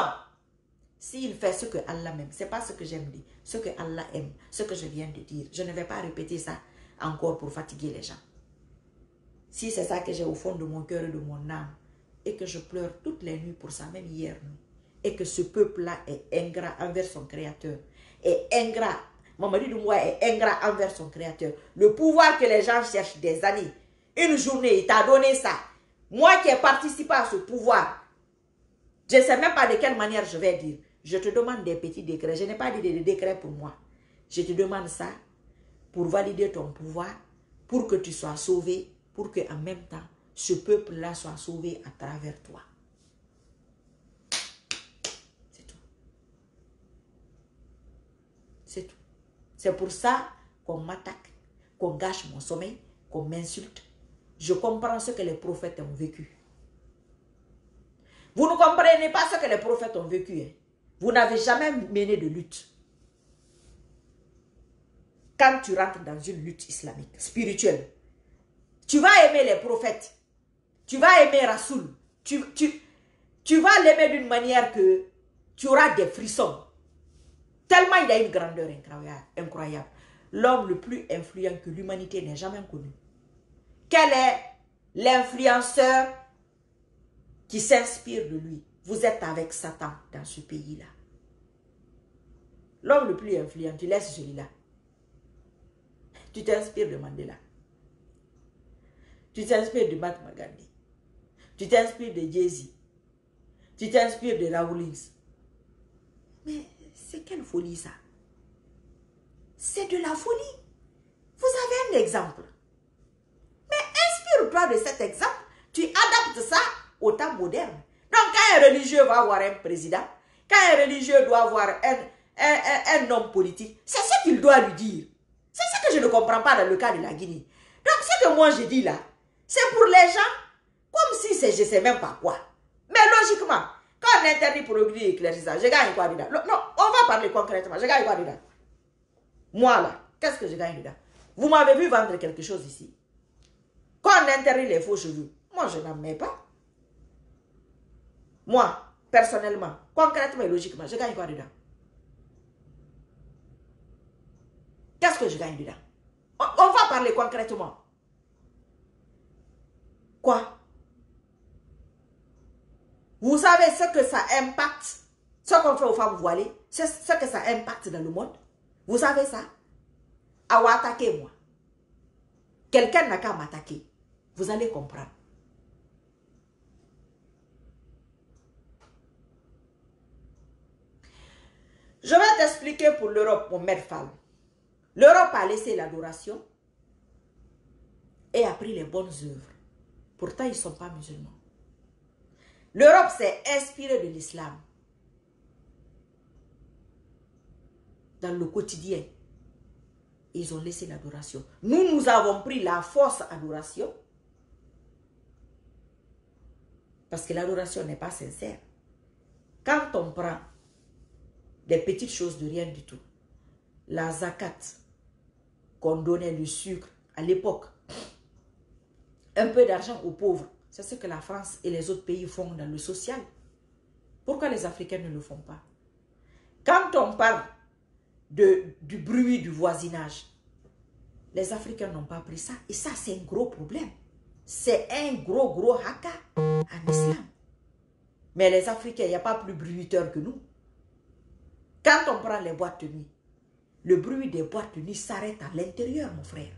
s'il fait ce que Allah aime, c'est pas ce que j'aime dire, ce que Allah aime, ce que je viens de dire. Je ne vais pas répéter ça encore pour fatiguer les gens. Si c'est ça que j'ai au fond de mon cœur et de mon âme, et que je pleure toutes les nuits pour ça, même hier et que ce peuple-là est ingrat envers son Créateur, est ingrat Mamadi Doumbouya est ingrat envers son créateur. Le pouvoir que les gens cherchent des années. Une journée, il t'a donné ça. Moi qui ai participé à ce pouvoir, je ne sais même pas de quelle manière je vais dire. Je te demande des petits décrets. Je n'ai pas dit des décrets pour moi. Je te demande ça pour valider ton pouvoir, pour que tu sois sauvé, pour que en même temps, ce peuple-là soit sauvé à travers toi. C'est tout. C'est tout. C'est pour ça qu'on m'attaque, qu'on gâche mon sommeil, qu'on m'insulte. Je comprends ce que les prophètes ont vécu. Vous ne comprenez pas ce que les prophètes ont vécu. Hein. Vous n'avez jamais mené de lutte. Quand tu rentres dans une lutte islamique, spirituelle, tu vas aimer les prophètes. Tu vas aimer Rasoul. Tu, tu, tu vas l'aimer d'une manière que tu auras des frissons. Tellement il a une grandeur incroyable. L'homme le plus influent que l'humanité n'ait jamais connu. Quel est l'influenceur qui s'inspire de lui? Vous êtes avec Satan dans ce pays-là. L'homme le plus influent, tu laisses celui-là. Tu t'inspires de Mandela. Tu t'inspires de Mahatma Gandhi. Tu t'inspires de Jay-Z. Tu t'inspires de Rawlings. Mais c'est quelle folie ça? C'est de la folie. Vous avez un exemple. Mais inspire-toi de cet exemple. Tu adaptes ça au temps moderne. Donc, quand un religieux va avoir un président, quand un religieux doit avoir un, un, un, homme politique, c'est ce qu'il doit lui dire. C'est ce que je ne comprends pas dans le cas de la Guinée. Donc, ce que moi je dis là, c'est pour les gens, comme si c'est je ne sais même pas quoi. Mais logiquement, quand on interdit pour le éclaircissant, je gagne quoi dedans? Non, on va parler concrètement. Je gagne quoi dedans? Moi là, qu'est-ce que je gagne dedans? Vous m'avez vu vendre quelque chose ici. Quand on interdit les faux cheveux, moi je n'en mets pas. Moi, personnellement, concrètement et logiquement, je gagne quoi dedans? Qu'est-ce que je gagne dedans? On, va parler concrètement. Quoi? Vous savez ce que ça impacte, ce qu'on fait aux femmes voilées, ce, que ça impacte dans le monde Vous savez ça? À attaquer moi. Quelqu'un n'a qu'à m'attaquer. Vous allez comprendre. Je vais t'expliquer pour l'Europe, mon maître Fall. L'Europe a laissé l'adoration et a pris les bonnes œuvres. Pourtant, ils ne sont pas musulmans. L'Europe s'est inspirée de l'islam. Dans le quotidien, ils ont laissé l'adoration. Nous, nous avons pris la force adoration parce que l'adoration n'est pas sincère. Quand on prend des petites choses de rien du tout. La zakat qu'on donnait le sucre à l'époque. Un peu d'argent aux pauvres. C'est ce que la France et les autres pays font dans le social. Pourquoi les Africains ne le font pas? Quand on parle de, du bruit du voisinage, les Africains n'ont pas pris ça. Et ça, c'est un gros problème. C'est un gros, gros haka en islam. Mais les Africains, il n'y a pas plus bruiteurs que nous. Quand on prend les boîtes de nuit, le bruit des boîtes de nuit s'arrête à l'intérieur, mon frère.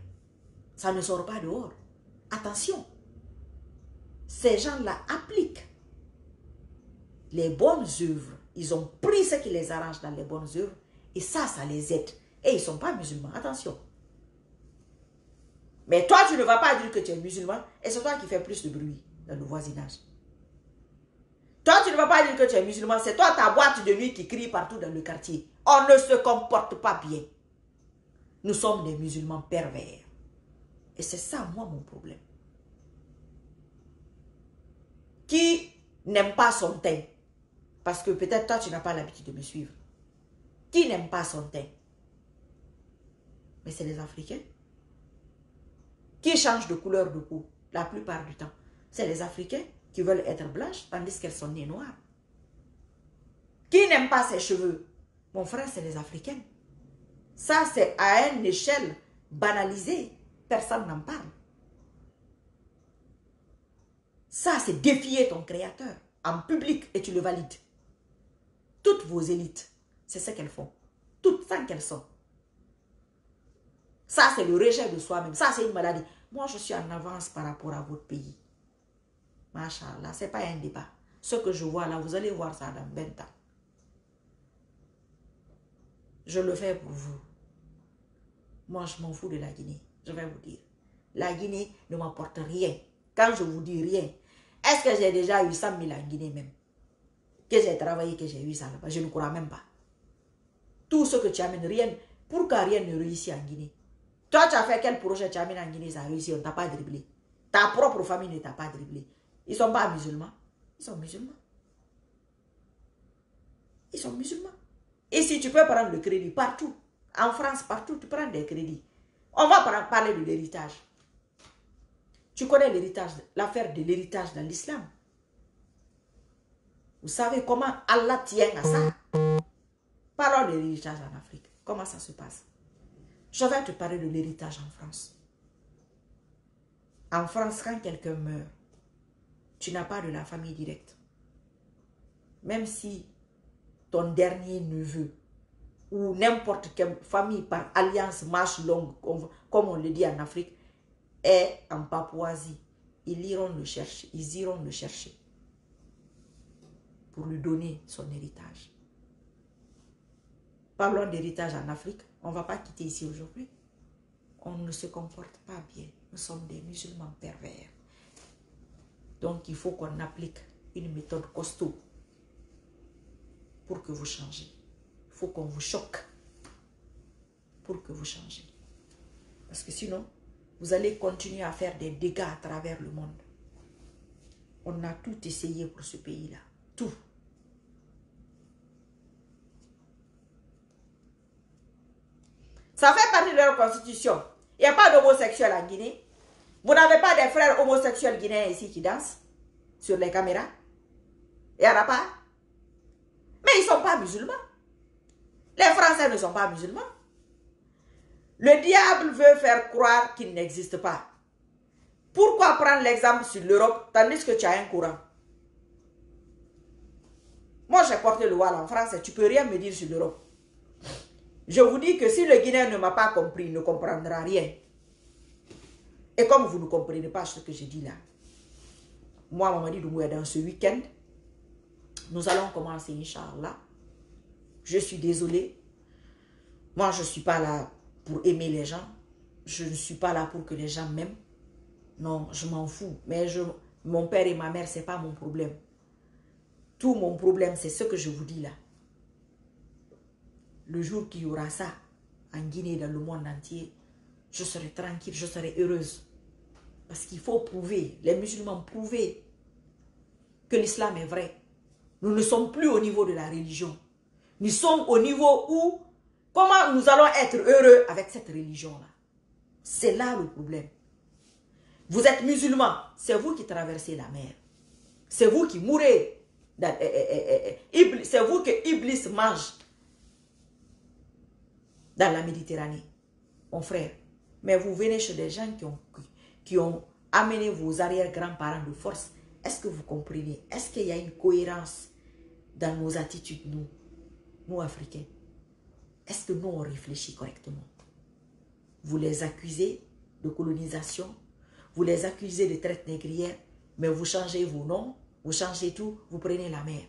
Ça ne sort pas dehors. Attention. Ces gens-là appliquent les bonnes œuvres. Ils ont pris ce qui les arrange dans les bonnes œuvres et ça, ça les aide. Et ils ne sont pas musulmans. Attention. Mais toi, tu ne vas pas dire que tu es musulman et c'est toi qui fais plus de bruit dans le voisinage. Toi, tu ne vas pas dire que tu es musulman, c'est toi ta boîte de nuit qui crie partout dans le quartier. On ne se comporte pas bien. Nous sommes des musulmans pervers. Et c'est ça, moi, mon problème. Qui n'aime pas son teint? Parce que peut-être toi, tu n'as pas l'habitude de me suivre. Qui n'aime pas son teint? Mais c'est les Africains. Qui changent de couleur de peau la plupart du temps? C'est les Africains qui veulent être blanches tandis qu'elles sont nées noires. Qui n'aime pas ses cheveux? Mon frère, c'est les Africains. Ça, c'est à une échelle banalisée. Personne n'en parle. Ça, c'est défier ton créateur en public et tu le valides. Toutes vos élites, c'est ce qu'elles font. Toutes, sans qu'elles sont. Ça, c'est le rejet de soi-même. Ça, c'est une maladie. Moi, je suis en avance par rapport à votre pays. Machallah, ce n'est pas un débat. Ce que je vois là, vous allez voir ça dans 20 ans. Je le fais pour vous. Moi, je m'en fous de la Guinée. Je vais vous dire. La Guinée ne m'apporte rien. Quand je vous dis rien, est-ce que j'ai déjà eu 100 000 en Guinée même? Que j'ai travaillé, que j'ai eu ça là-bas Je ne crois même pas. Tout ce que tu amènes, rien. Pourquoi rien ne réussit en Guinée Toi, tu as fait quel projet tu amènes en Guinée, ça a réussi, on ne t'a pas dribblé. Ta propre famille ne t'a pas dribblé. Ils ne sont pas musulmans. Ils sont musulmans. Ils sont musulmans. Et si tu peux prendre le crédit partout, en France, partout, tu prends des crédits. On va parler de l'héritage. Tu connais l'héritage, l'affaire de l'héritage dans l'islam. Vous savez comment Allah tient à ça? Parlons de l'héritage en Afrique. Comment ça se passe? Je vais te parler de l'héritage en France. En France, quand quelqu'un meurt, tu n'as pas de la famille directe. Même si ton dernier neveu ou n'importe quelle famille par alliance marche longue, comme on le dit en Afrique, est en Papouasie, ils iront le chercher, ils iront le chercher pour lui donner son héritage. Parlons d'héritage en Afrique. On ne va pas quitter ici aujourd'hui. On ne se comporte pas bien. Nous sommes des musulmans pervers. Donc, il faut qu'on applique une méthode costaud pour que vous changez. Il faut qu'on vous choque pour que vous changez. Parce que sinon, vous allez continuer à faire des dégâts à travers le monde. On a tout essayé pour ce pays-là. Tout. Ça fait partie de leur constitution. Il n'y a pas d'homosexuels en Guinée. Vous n'avez pas des frères homosexuels guinéens ici qui dansent sur les caméras? Il n'y en a pas? Mais ils ne sont pas musulmans. Les Français ne sont pas musulmans. Le diable veut faire croire qu'il n'existe pas. Pourquoi prendre l'exemple sur l'Europe tandis que tu as un courant? Moi, j'ai porté le voile en France et tu ne peux rien me dire sur l'Europe. Je vous dis que si le Guinéen ne m'a pas compris, il ne comprendra rien. Et comme vous ne comprenez pas ce que je dis là, moi, Mamadi Doumouya, dans ce week-end, nous allons commencer, Inch'Allah. Je suis désolée. Moi, je ne suis pas là pour aimer les gens. Je ne suis pas là pour que les gens m'aiment. Non, je m'en fous. Mais mon père et ma mère, ce n'est pas mon problème. Tout mon problème, c'est ce que je vous dis là. Le jour qu'il y aura ça, en Guinée, dans le monde entier, je serai tranquille, je serai heureuse. Parce qu'il faut prouver, les musulmans prouver que l'islam est vrai. Nous ne sommes plus au niveau de la religion. Nous sommes au niveau où Comment nous allons être heureux avec cette religion-là? C'est là le problème. Vous êtes musulman, c'est vous qui traversez la mer. C'est vous qui mourrez. Eh, eh, eh, c'est vous que Iblis mange dans la Méditerranée, mon frère. Mais vous venez chez des gens qui ont, amené vos arrière-grands-parents de force. Est-ce que vous comprenez? Est-ce qu'il y a une cohérence dans nos attitudes, nous, nous Africains? Est-ce que nous, on réfléchit correctement? Vous les accusez de colonisation, vous les accusez de traite négrière, mais vous changez vos noms, vous changez tout, vous prenez la mer.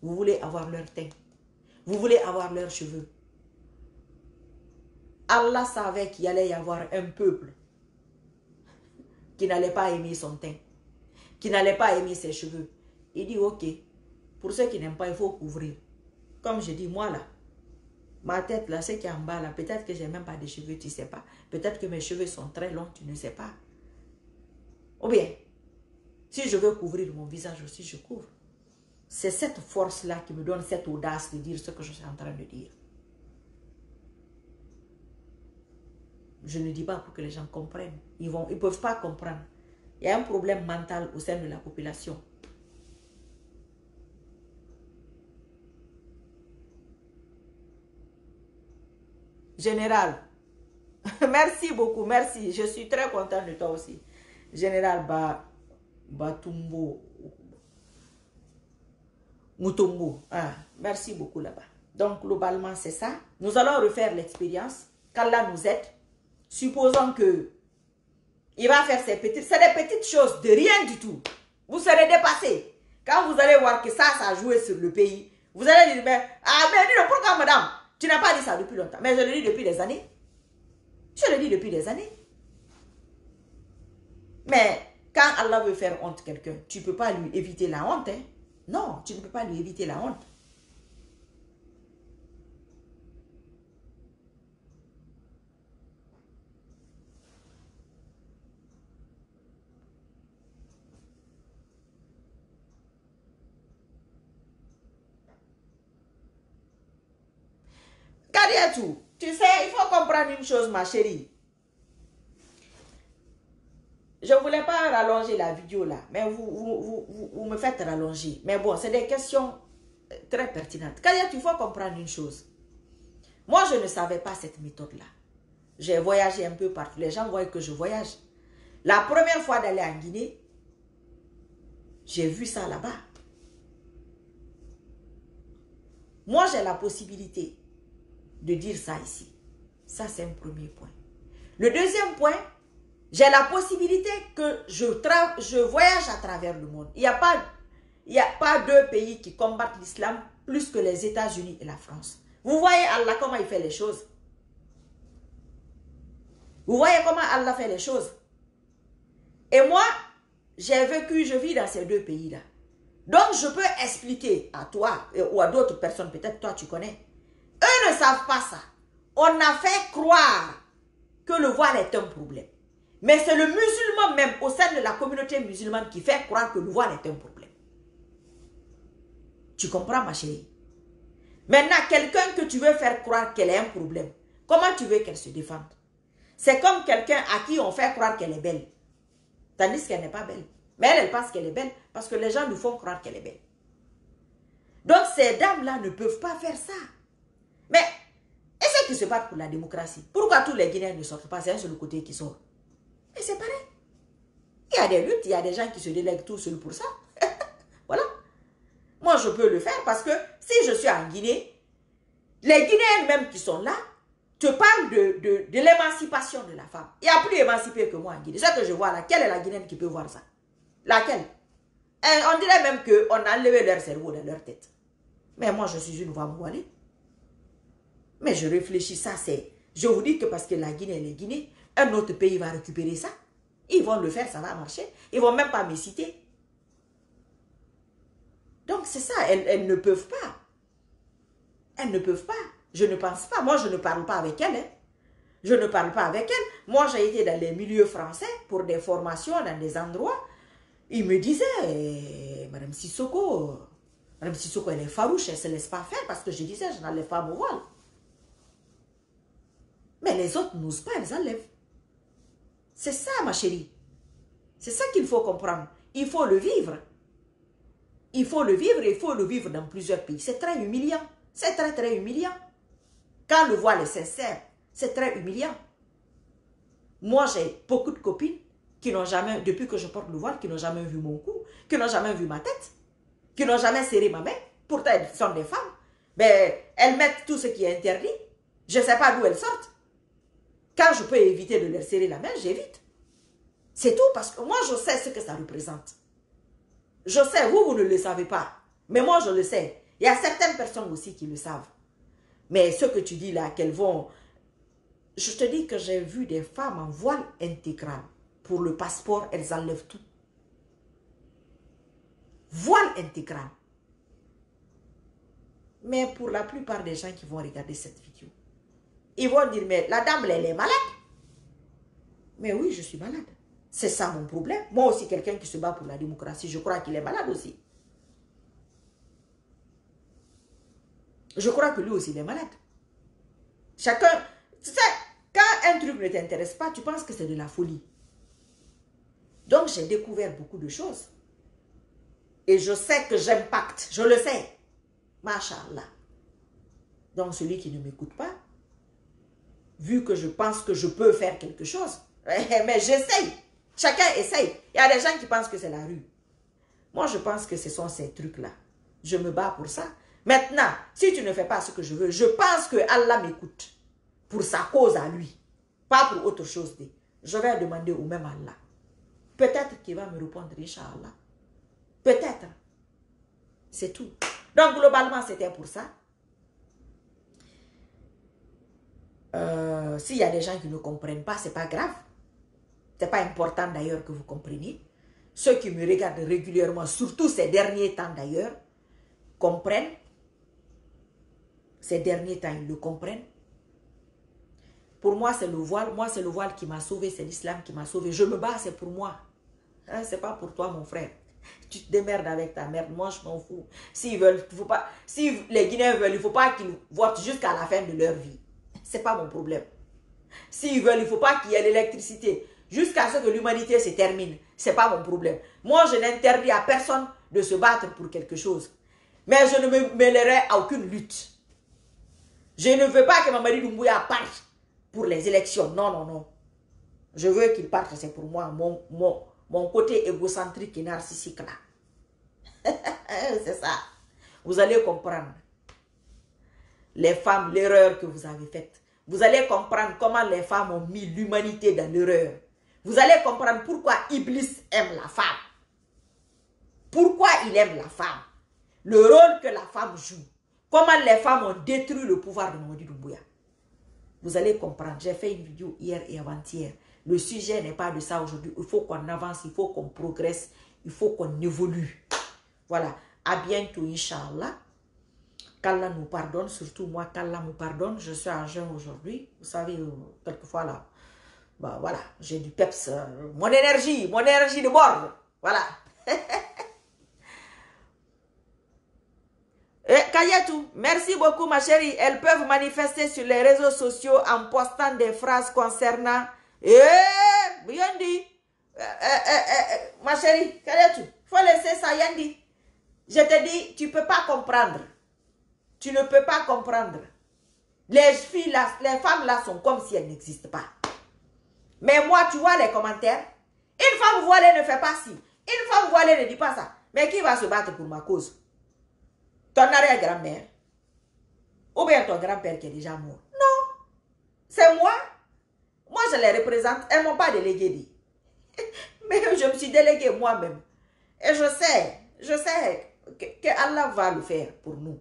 Vous voulez avoir leur teint. Vous voulez avoir leurs cheveux. Allah savait qu'il allait y avoir un peuple qui n'allait pas aimer son teint, qui n'allait pas aimer ses cheveux. Il dit, ok, pour ceux qui n'aiment pas, il faut couvrir. Comme je dis, moi là, ma tête là, ce qui est en bas là, peut-être que j'ai même pas de cheveux, tu sais pas. Peut-être que mes cheveux sont très longs, tu ne sais pas. Ou bien, si je veux couvrir mon visage aussi, je couvre. C'est cette force-là qui me donne cette audace de dire ce que je suis en train de dire. Je ne dis pas pour que les gens comprennent. Ils ne ils peuvent pas comprendre. Il y a un problème mental au sein de la population. Général, merci beaucoup, merci. Je suis très content de toi aussi. Général ba, Batumbo, Mutombo. Ah, merci beaucoup là-bas. Donc, globalement, c'est ça. Nous allons refaire l'expérience. Qu'Allah nous aide. Supposons que il va faire ces petites... C'est des petites choses, de rien du tout. Vous serez dépassé. Quand vous allez voir que ça, ça a joué sur le pays, Vous allez dire, mais, ah, mais dis pourquoi, madame Tu n'as pas dit ça depuis longtemps. Mais je le dis depuis des années. Je le dis depuis des années. Mais quand Allah veut faire honte quelqu'un, tu ne peux pas lui éviter la honte. Hein? Non, tu ne peux pas lui éviter la honte. Tout. Tu sais, il faut comprendre une chose, ma chérie. Je ne voulais pas rallonger la vidéo là, mais vous, vous, vous, me faites rallonger. Mais bon, c'est des questions euh, très pertinentes. Kadia, il faut comprendre une chose. Moi, je ne savais pas cette méthode-là. J'ai voyagé un peu partout. Les gens voient que je voyage. La première fois d'aller en Guinée, j'ai vu ça là-bas. Moi, j'ai la possibilité de dire ça ici. Ça, c'est un premier point. Le deuxième point, j'ai la possibilité que je, je voyage à travers le monde. Il n'y a, pas, a pas deux pays qui combattent l'islam plus que les États-Unis et la France. Vous voyez Allah comment il fait les choses. Vous voyez comment Allah fait les choses. Et moi, j'ai vécu, je vis dans ces deux pays-là. Donc, je peux expliquer à toi ou à d'autres personnes, peut-être toi tu connais, eux ne savent pas ça. On a fait croire que le voile est un problème. Mais c'est le musulman même au sein de la communauté musulmane qui fait croire que le voile est un problème. Tu comprends ma chérie? Maintenant, quelqu'un que tu veux faire croire qu'elle est un problème, comment tu veux qu'elle se défende? C'est comme quelqu'un à qui on fait croire qu'elle est belle. Tandis qu'elle n'est pas belle. Mais elle, elle pense qu'elle est belle parce que les gens nous font croire qu'elle est belle. Donc ces dames-là ne peuvent pas faire ça. Mais, et ceux qui se battent pour la démocratie, pourquoi tous les Guinéens ne sortent pas? C'est un seul côté qui sort. Mais c'est pareil. Il y a des luttes, il y a des gens qui se délèguent tout seuls pour ça. voilà. Moi, je peux le faire parce que si je suis en Guinée, les Guinéens même qui sont là te parlent de, de, de l'émancipation de la femme. Il y a plus émancipé que moi en Guinée. Ce que je vois là, quelle est la Guinéenne qui peut voir ça? Laquelle? Et On dirait même qu'on a enlevé leur cerveau dans leur tête. Mais moi, je suis une femme voilée. Mais je réfléchis, ça c'est... Je vous dis que parce que la Guinée, elle est Guinée, un autre pays va récupérer ça. Ils vont le faire, ça va marcher. Ils vont même pas me citer. Donc c'est ça, elles, ne peuvent pas. Elles ne peuvent pas. Je ne pense pas. Moi, je ne parle pas avec elles. Hein. Je ne parle pas avec elles. Moi, j'ai été dans les milieux français pour des formations dans des endroits. Ils me disaient, eh, Madame Sissoko, Madame Sissoko, elle est farouche, elle ne se laisse pas faire parce que je disais, je n'enlève pas mon voile. Mais les autres n'osent pas, elles enlèvent. C'est ça, ma chérie. C'est ça qu'il faut comprendre. Il faut le vivre. Il faut le vivre et il faut le vivre dans plusieurs pays. C'est très humiliant. C'est très, très humiliant. Quand le voile est sincère, c'est très humiliant. Moi, j'ai beaucoup de copines qui n'ont jamais, depuis que je porte le voile, qui n'ont jamais vu mon cou, qui n'ont jamais vu ma tête, qui n'ont jamais serré ma main. Pourtant, elles sont des femmes. Mais elles mettent tout ce qui est interdit. Je ne sais pas d'où elles sortent. Quand je peux éviter de leur serrer la main, j'évite. C'est tout parce que moi, je sais ce que ça représente. Je sais, vous, vous ne le savez pas. Mais moi, je le sais. Il y a certaines personnes aussi qui le savent. Mais ce que tu dis là, qu'elles vont... Je te dis que j'ai vu des femmes en voile intégral. Pour le passeport, elles enlèvent tout. Voile intégral. Mais pour la plupart des gens qui vont regarder cette vidéo, ils vont dire, mais la dame, elle est malade. Mais oui, je suis malade. C'est ça mon problème. Moi aussi, quelqu'un qui se bat pour la démocratie, je crois qu'il est malade aussi. Je crois que lui aussi, il est malade. Chacun, tu sais, quand un truc ne t'intéresse pas, tu penses que c'est de la folie. Donc, j'ai découvert beaucoup de choses. Et je sais que j'impacte, je le sais. Machallah. Donc, celui qui ne m'écoute pas, vu que je pense que je peux faire quelque chose. Mais j'essaye. Chacun essaye. Il y a des gens qui pensent que c'est la rue. Moi, je pense que ce sont ces trucs-là. Je me bats pour ça. Maintenant, si tu ne fais pas ce que je veux, je pense que Allah m'écoute pour sa cause à lui. Pas pour autre chose. Je vais demander au même Allah. Peut-être qu'il va me répondre, Inch'Allah. Peut-être. C'est tout. Donc, globalement, c'était pour ça. Euh, s'il y a des gens qui ne comprennent pas, c'est pas grave. C'est pas important d'ailleurs que vous compreniez. Ceux qui me regardent régulièrement, surtout ces derniers temps d'ailleurs, comprennent. Ces derniers temps, ils le comprennent. Pour moi, c'est le voile. Moi, c'est le voile qui m'a sauvé. C'est l'islam qui m'a sauvé. Je me bats, c'est pour moi. Hein, c'est pas pour toi, mon frère. Tu te démerdes avec ta merde. Moi, je m'en fous. S'ils veulent, faut pas. Si les Guinéens veulent, il ne faut pas qu'ils votent jusqu'à la fin de leur vie. C'est pas mon problème. S'ils veulent, il ne faut pas qu'il y ait l'électricité jusqu'à ce que l'humanité se termine. C'est pas mon problème. Moi, je n'interdis à personne de se battre pour quelque chose. Mais je ne me mêlerai à aucune lutte. Je ne veux pas que Mamadi Doumbouya parte pour les élections. Non, non, non. Je veux qu'il parte, c'est pour moi mon, mon, mon côté égocentrique et narcissique là. c'est ça. Vous allez comprendre. Les femmes, l'erreur que vous avez faite. Vous allez comprendre comment les femmes ont mis l'humanité dans l'erreur. Vous allez comprendre pourquoi Iblis aime la femme. Pourquoi il aime la femme. Le rôle que la femme joue. Comment les femmes ont détruit le pouvoir de Mamadi Doumbouya. Vous allez comprendre. J'ai fait une vidéo hier et avant-hier. Le sujet n'est pas de ça aujourd'hui. Il faut qu'on avance, il faut qu'on progresse, il faut qu'on évolue. Voilà. À bientôt, Inch'Allah. Qu'Allah nous pardonne, surtout moi, qu'Allah me pardonne. Je suis en jeûne aujourd'hui. Vous savez, euh, quelquefois là, bah voilà, j'ai du peps. Euh, mon énergie, mon énergie de bord. Voilà. Eh, Kayetou, merci beaucoup ma chérie. Elles peuvent manifester sur les réseaux sociaux en postant des phrases concernant... Eh, bien dit. Eh, eh, ma chérie, Kayetou, il faut laisser ça, Yandi. Je te dis, tu peux pas comprendre. Tu ne peux pas comprendre. Les filles là, les femmes là sont comme si elles n'existent pas. Mais moi, tu vois les commentaires. Une femme voilée ne fait pas ci. Une femme voilée ne dit pas ça. Mais qui va se battre pour ma cause? Ton arrière-grand-mère Ou bien ton grand-père qui est déjà mort Non. C'est moi. Moi, je les représente. Elles ne m'ont pas délégué. Mais je me suis délégué moi-même. Et je sais, je sais que, Allah va le faire pour nous.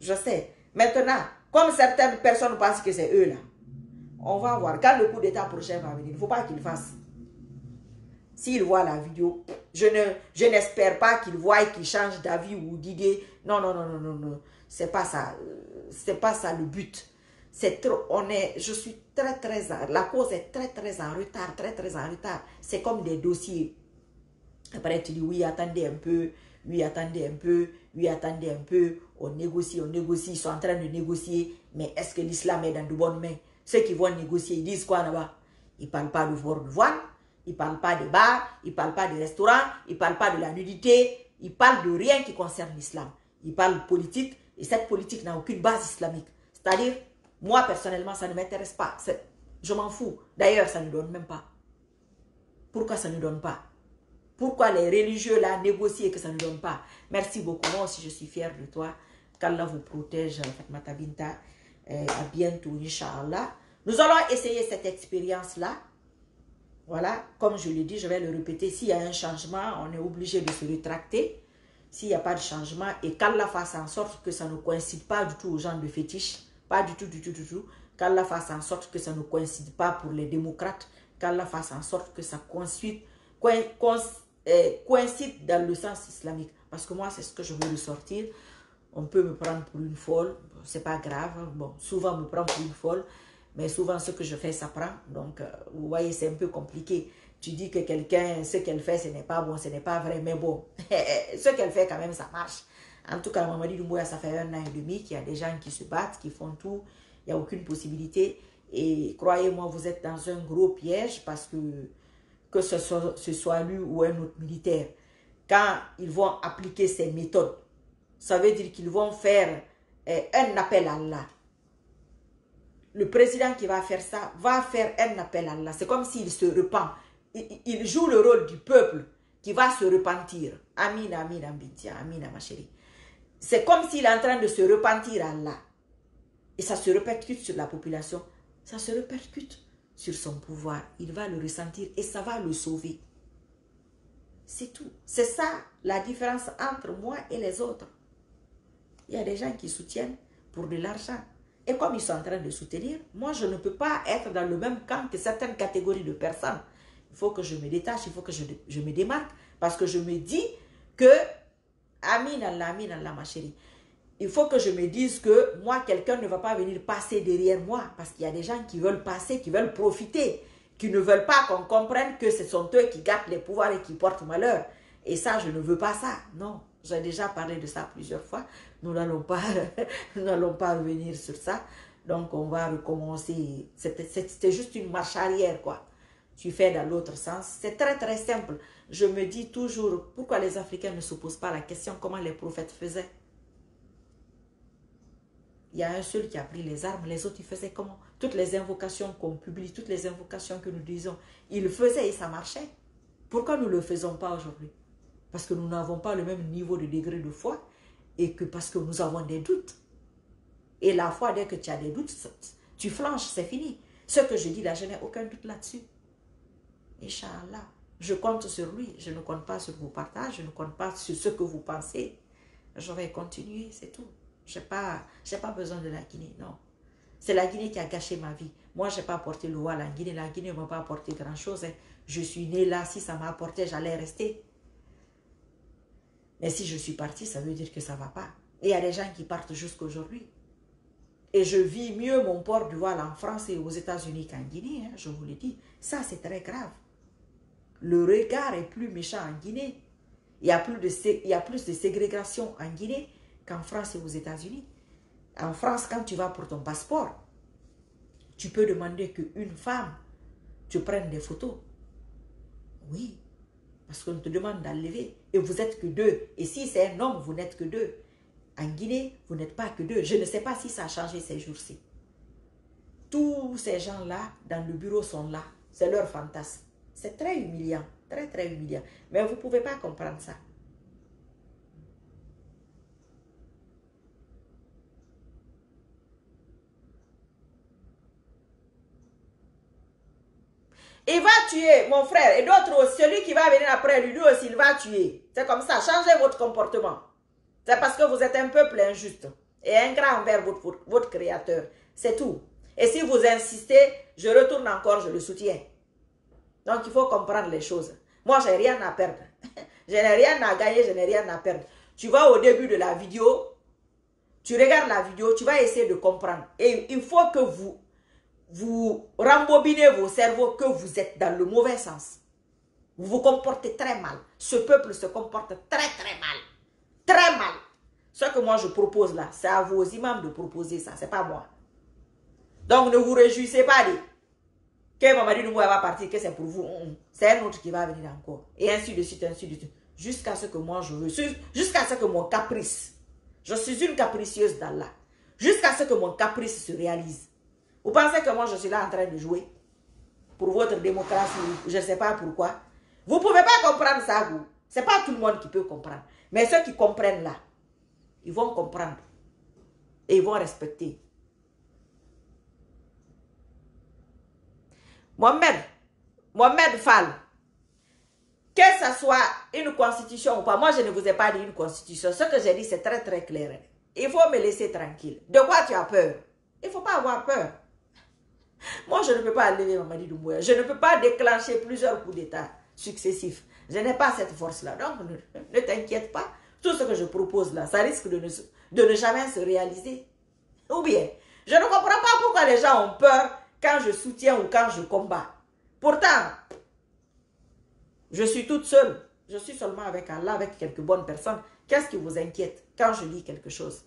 Je sais. Maintenant, comme certaines personnes pensent que c'est eux là, on va voir. Quand le coup d'état prochain va venir, il ne faut pas qu'il fasse. S'il voit la vidéo, je ne je n'espère pas qu'il voit et qu'il change d'avis ou d'idée. Non, non, non, non, non, non. C'est pas ça. C'est pas ça le but. C'est trop, on est, je suis très, très, la cause est très, très en retard, très, très en retard. C'est comme des dossiers. Après, tu dis, oui, attendez un peu, oui, attendez un peu, oui, attendez un peu, on négocie, on négocie, ils sont en train de négocier, mais est-ce que l'islam est dans de bonnes mains? Ceux qui vont négocier, ils disent quoi là-bas? Ils ne parlent pas de voir de voile, ils ne parlent pas de bars, ils ne parlent pas de restaurants, ils ne parlent pas de la nudité, ils parlent de rien qui concerne l'islam. Ils parlent politique et cette politique n'a aucune base islamique. C'est-à-dire, moi personnellement, ça ne m'intéresse pas. Je m'en fous. D'ailleurs, ça ne donne même pas. Pourquoi ça ne donne pas? Pourquoi les religieux là négocient et que ça ne donne pas? Merci beaucoup. Moi aussi, je suis fière de toi. Qu'Allah vous protège, Fatma Tabinta. Euh, à bientôt, Inch'Allah. Nous allons essayer cette expérience-là voilà, comme je l'ai dit, je vais le répéter, s'il y a un changement, on est obligé de se rétracter. S'il n'y a pas de changement, et qu'Allah fasse en sorte que ça ne coïncide pas du tout aux gens de fétiche, pas du tout, du tout, du tout, qu'Allah fasse en sorte que ça ne coïncide pas pour les démocrates, qu'Allah fasse en sorte que ça coïncide, euh, coïncide dans le sens islamique. Parce que moi, c'est ce que je veux ressortir. On peut me prendre pour une folle, c'est pas grave. Bon, souvent, on me prend pour une folle. Mais souvent, ce que je fais, ça prend. Donc, euh, vous voyez, c'est un peu compliqué. Tu dis que quelqu'un, ce qu'elle fait, ce n'est pas bon, ce n'est pas vrai. Mais bon, ce qu'elle fait, quand même, ça marche. En tout cas, Mamadi Doumbouya, ça fait un an et demi qu'il y a des gens qui se battent, qui font tout. Il n'y a aucune possibilité. Et croyez-moi, vous êtes dans un gros piège parce que, que ce ce soit lui ou un autre militaire, quand ils vont appliquer ces méthodes, ça veut dire qu'ils vont faire eh, un appel à Allah le président qui va faire ça va faire un appel à Allah. C'est comme s'il se repent. Il, joue le rôle du peuple qui va se repentir. Amin, amin, amin, amin, ma chérie. C'est comme s'il est en train de se repentir à Allah. Et ça se répercute sur la population. Ça se répercute sur son pouvoir. Il va le ressentir et ça va le sauver. C'est tout. C'est ça la différence entre moi et les autres. Il y a des gens qui soutiennent pour de l'argent. Et comme ils sont en train de soutenir, moi, je ne peux pas être dans le même camp que certaines catégories de personnes. Il faut que je me détache, il faut que je, je me démarque, parce que je me dis que, Amin Allah, Amin Allah, ma chérie, il faut que je me dise que moi, quelqu'un ne va pas venir passer derrière moi, parce qu'il y a des gens qui veulent passer, qui veulent profiter, qui ne veulent pas qu'on comprenne que ce sont eux qui gâtent les pouvoirs et qui portent malheur. Et ça, je ne veux pas ça. Non, j'ai déjà parlé de ça plusieurs fois. Nous n'allons pas, n'allons pas revenir sur ça. Donc, on va recommencer. C'était juste une marche arrière, quoi. Tu fais dans l'autre sens. C'est très, très simple. Je me dis toujours, pourquoi les Africains ne se posent pas la question comment les prophètes faisaient? Il y a un seul qui a pris les armes, les autres, ils faisaient comment? Toutes les invocations qu'on publie, toutes les invocations que nous disons, ils faisaient et ça marchait. Pourquoi nous ne le faisons pas aujourd'hui? Parce que nous n'avons pas le même niveau de degré de foi et que parce que nous avons des doutes. Et la foi, dès que tu as des doutes, tu flanches, c'est fini. Ce que je dis là, je n'ai aucun doute là-dessus. Inch'Allah, je compte sur lui. Je ne compte pas sur vos partages, je ne compte pas sur ce que vous pensez. Je vais continuer, c'est tout. Je n'ai pas, pas besoin de la Guinée, non. C'est la Guinée qui a gâché ma vie. Moi, je n'ai pas apporté le à la Guinée. La Guinée ne m'a pas apporté grand-chose. Hein. Je suis né là. Si ça m'a apporté, j'allais rester. Mais si je suis parti, ça veut dire que ça ne va pas. Il y a des gens qui partent jusqu'à aujourd'hui. Et je vis mieux mon port du voile en France et aux États-Unis qu'en Guinée, hein, je vous le dis. Ça, c'est très grave. Le regard est plus méchant en Guinée. Il y a plus de, ségrégation en Guinée qu'en France et aux États-Unis. En France, quand tu vas pour ton passeport, tu peux demander qu'une femme te prenne des photos. Oui, parce qu'on te demande d'enlever. Et vous n'êtes que deux. Et si c'est un homme, vous n'êtes que deux. En Guinée, vous n'êtes pas que deux. Je ne sais pas si ça a changé ces jours-ci. Tous ces gens-là, dans le bureau, sont là. C'est leur fantasme. C'est très humiliant. Très, très humiliant. Mais vous ne pouvez pas comprendre ça. Il va tuer mon frère et d'autres. Celui qui va venir après lui, lui aussi, il va tuer. C'est comme ça. Changez votre comportement. C'est parce que vous êtes un peuple injuste et ingrat envers votre, votre créateur. C'est tout. Et si vous insistez, je retourne encore, je le soutiens. Donc il faut comprendre les choses. Moi, je n'ai rien à perdre. je n'ai rien à gagner, je n'ai rien à perdre. Tu vas au début de la vidéo, tu regardes la vidéo, tu vas essayer de comprendre. Et il faut que vous vous rembobinez vos cerveaux que vous êtes dans le mauvais sens. Vous vous comportez très mal. Ce peuple se comporte très très mal. Très mal. Ce que moi je propose là, c'est à vos imams de proposer ça, c'est pas moi. Donc ne vous réjouissez pas de que Mamadi Noumou va partir, que c'est pour vous. Mm. C'est un autre qui va venir encore. Et ainsi de suite, ainsi de suite. Jusqu'à ce que moi je veux. Jusqu'à ce que mon caprice. Je suis une capricieuse d'Allah. Jusqu'à ce que mon caprice se réalise. Vous pensez que moi, je suis là en train de jouer pour votre démocratie, je ne sais pas pourquoi? Vous ne pouvez pas comprendre ça, vous. Ce n'est pas tout le monde qui peut comprendre. Mais ceux qui comprennent là, ils vont comprendre. Et ils vont respecter. Mohamed, Mohamed Fall, que ce soit une constitution ou pas, moi je ne vous ai pas dit une constitution. Ce que j'ai dit, c'est très très clair. Il faut me laisser tranquille. De quoi tu as peur? Il ne faut pas avoir peur. Moi, je ne peux pas lever Mamadi Doumbouya. Je ne peux pas déclencher plusieurs coups d'État successifs. Je n'ai pas cette force-là. Donc, ne, t'inquiète pas. Tout ce que je propose là, ça risque de ne, jamais se réaliser. Ou bien, je ne comprends pas pourquoi les gens ont peur quand je soutiens ou quand je combats. Pourtant, je suis toute seule. Je suis seulement avec Allah, avec quelques bonnes personnes. Qu'est-ce qui vous inquiète quand je dis quelque chose?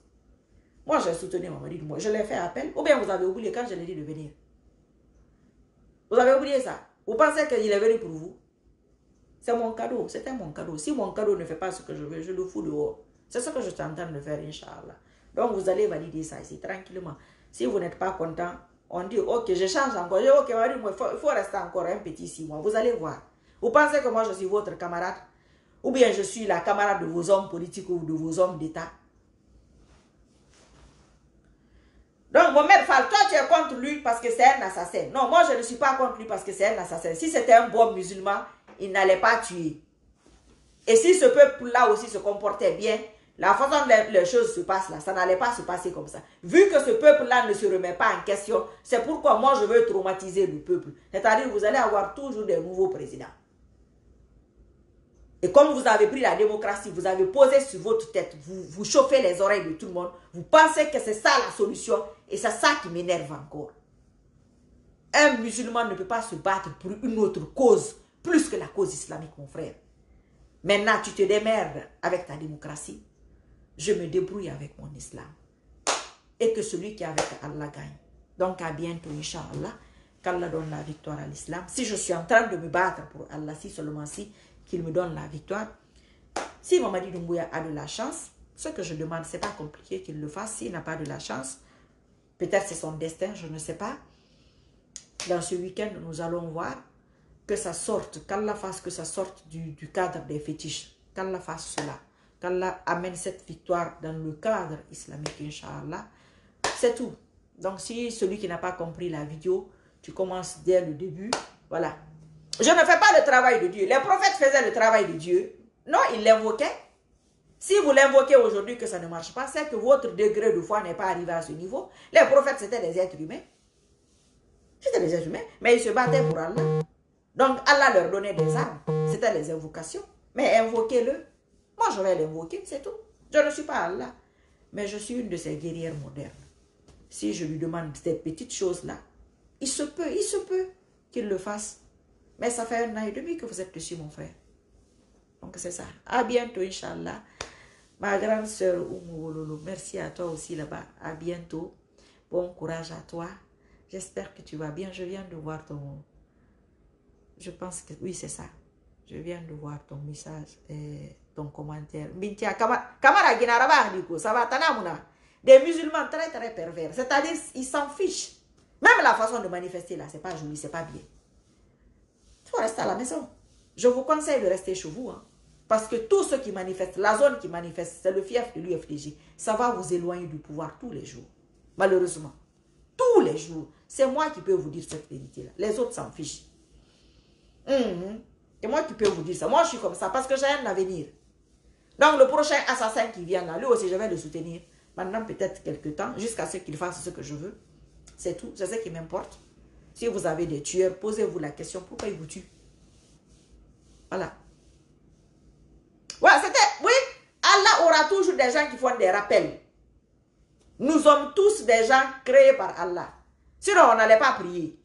Moi, j'ai soutenu Mamadi Doumbouya. Je l'ai fait appel. Ou bien vous avez oublié quand je l'ai dit de venir. Vous avez oublié ça Vous pensez qu'il est venu pour vous C'est mon cadeau, c'était mon cadeau. Si mon cadeau ne fait pas ce que je veux, je le fous dehors. C'est ce que je suis en train de faire, Inch'Allah. Donc vous allez valider ça ici, tranquillement. Si vous n'êtes pas content, on dit, ok, je change encore. ok, il faut, faut rester encore un petit six mois. Vous allez voir. Vous pensez que moi je suis votre camarade? Ou bien je suis la camarade de vos hommes politiques ou de vos hommes d'État? Donc, Mohamed Fall, toi, tu es contre lui parce que c'est un assassin. Non, moi, je ne suis pas contre lui parce que c'est un assassin. Si c'était un bon musulman, il n'allait pas tuer. Et si ce peuple-là aussi se comportait bien, la façon dont les choses se passent là, ça n'allait pas se passer comme ça. Vu que ce peuple-là ne se remet pas en question, c'est pourquoi moi je veux traumatiser le peuple. C'est-à-dire vous allez avoir toujours des nouveaux présidents. Et comme vous avez pris la démocratie, vous avez posé sur votre tête, vous, vous chauffez les oreilles de tout le monde, vous pensez que c'est ça la solution, et c'est ça qui m'énerve encore. Un musulman ne peut pas se battre pour une autre cause, plus que la cause islamique, mon frère. Maintenant, tu te démerdes avec ta démocratie. Je me débrouille avec mon islam. Et que celui qui est avec Allah gagne. Donc, à bientôt, Inch'Allah. Qu'Allah donne la victoire à l'islam. Si je suis en train de me battre pour Allah, si seulement si, qu'il me donne la victoire. Si Mamadi Doumbouya a de la chance, ce que je demande, c'est pas compliqué qu'il le fasse. S'il n'a pas de la chance, peut-être c'est son destin, je ne sais pas. Dans ce week-end, nous allons voir que ça sorte, qu'Allah fasse que ça sorte du, cadre des fétiches, qu'Allah fasse cela, qu'Allah amène cette victoire dans le cadre islamique, Inch'Allah. C'est tout. Donc si celui qui n'a pas compris la vidéo, tu commences dès le début, voilà. Je ne fais pas le travail de Dieu. Les prophètes faisaient le travail de Dieu. Non, ils l'invoquaient. Si vous l'invoquez aujourd'hui que ça ne marche pas, c'est que votre degré de foi n'est pas arrivé à ce niveau. Les prophètes, c'était des êtres humains. C'était des êtres humains, mais ils se battaient pour Allah. Donc Allah leur donnait des armes. C'était les invocations. Mais invoquez-le. Moi, je vais l'invoquer, c'est tout. Je ne suis pas Allah. Mais je suis une de ces guerrières modernes. Si je lui demande ces petites choses-là, il se peut, il se peut qu'il le fasse. Mais ça fait un an et demi que vous êtes dessus, mon frère. Donc c'est ça. À bientôt, Inch'Allah. Ma grande sœur merci à toi aussi là-bas. À bientôt. Bon courage à toi. J'espère que tu vas bien. Je viens de voir ton, je pense que oui, c'est ça. Je viens de voir ton message et ton commentaire. Kamara ça va. Des musulmans très très pervers. C'est-à-dire, ils s'en fichent. Même la façon de manifester là, c'est pas joli, c'est pas bien. Il faut rester à la maison. Je vous conseille de rester chez vous. Hein. Parce que tous ceux qui manifestent, la zone qui manifeste, c'est le fief de l'UFDJ. Ça va vous éloigner du pouvoir tous les jours. Malheureusement. Tous les jours. C'est moi qui peux vous dire cette vérité-là. Les autres s'en fichent. Mhm. Et moi qui peux vous dire ça. Moi, je suis comme ça parce que j'ai un avenir. Donc, le prochain assassin qui vient là, lui aussi, je vais le soutenir. Maintenant, peut-être quelques temps, jusqu'à ce qu'il fasse ce que je veux. C'est tout. C'est ce qui m'importe. Si vous avez des tueurs, posez-vous la question, pourquoi ils vous tuent Voilà. C'était... Oui, Allah aura toujours des gens qui font des rappels. Nous sommes tous des gens créés par Allah. Sinon, on n'allait pas prier.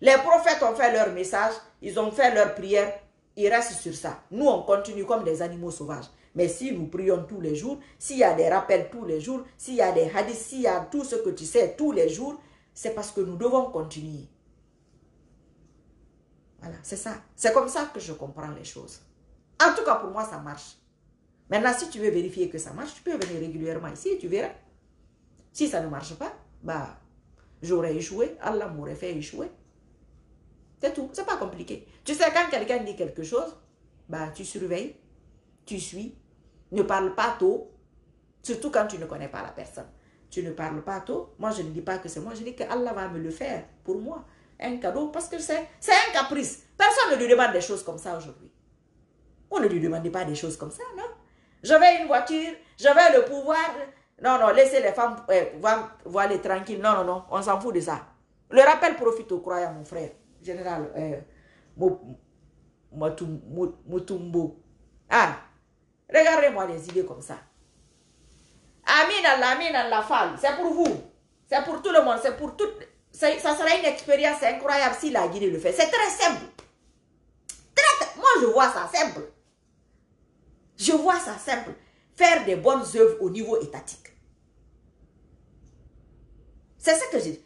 Les prophètes ont fait leur message ils ont fait leur prière, ils restent sur ça. Nous, on continue comme des animaux sauvages. Mais si nous prions tous les jours, s'il y a des rappels tous les jours, s'il y a des hadiths, s'il y a tout ce que tu sais tous les jours, c'est parce que nous devons continuer. Voilà, c'est ça. C'est comme ça que je comprends les choses. En tout cas, pour moi, ça marche. Maintenant, si tu veux vérifier que ça marche, tu peux venir régulièrement ici et tu verras. Si ça ne marche pas, bah, j'aurais échoué. Allah m'aurait fait échouer. C'est tout. C'est pas compliqué. Tu sais, quand quelqu'un dit quelque chose, bah, tu surveilles, tu suis, ne parle pas tôt, surtout quand tu ne connais pas la personne. Tu ne parles pas tôt. Moi, je ne dis pas que c'est moi, je dis que Allah va me le faire pour moi. Un cadeau, parce que c'est un caprice. Personne ne lui demande des choses comme ça aujourd'hui. On ne lui demande pas des choses comme ça, non? J'avais une voiture, j'avais le pouvoir. Non, non, laissez les femmes euh, voir, les tranquilles. Non, non, non, on s'en fout de ça. Le rappel profite aux croyants, mon frère général euh, Mutumbo. Ah, regardez-moi les idées comme ça. Amin Allah, Amin Allah c'est pour vous. C'est pour tout le monde, c'est pour tout. Ça sera une expérience incroyable si la Guinée le fait. C'est très simple. Moi, je vois ça simple. Je vois ça simple. Faire des bonnes œuvres au niveau étatique. C'est ça que j'ai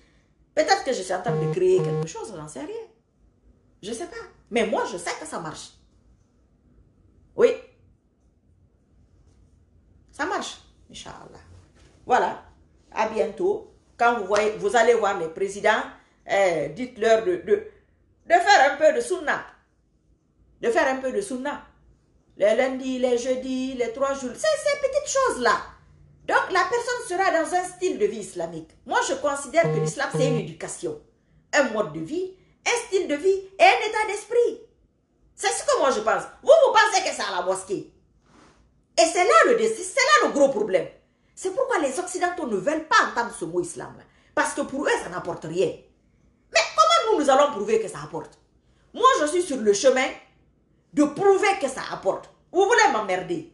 Peut-être que je suis en train de créer quelque chose, j'en sais rien. Je ne sais pas. Mais moi, je sais que ça marche. Oui. Ça marche, Inch'Allah. Voilà. À bientôt. Quand vous, allez voir les présidents, eh, dites-leur de, faire un peu de sunna. De faire un peu de sunna. Les lundis, les jeudis, les trois jours. C'est ces petites choses-là. Donc, la personne sera dans un style de vie islamique. Moi, je considère que l'islam, c'est une éducation, un mode de vie, un style de vie et un état d'esprit. C'est ce que moi je pense. Vous, vous pensez que c'est à la mosquée. Et c'est là le gros problème. C'est pourquoi les Occidentaux ne veulent pas entendre ce mot islam. Parce que pour eux, ça n'apporte rien. Mais comment nous, nous allons prouver que ça apporte? Moi, je suis sur le chemin de prouver que ça apporte. Vous voulez m'emmerder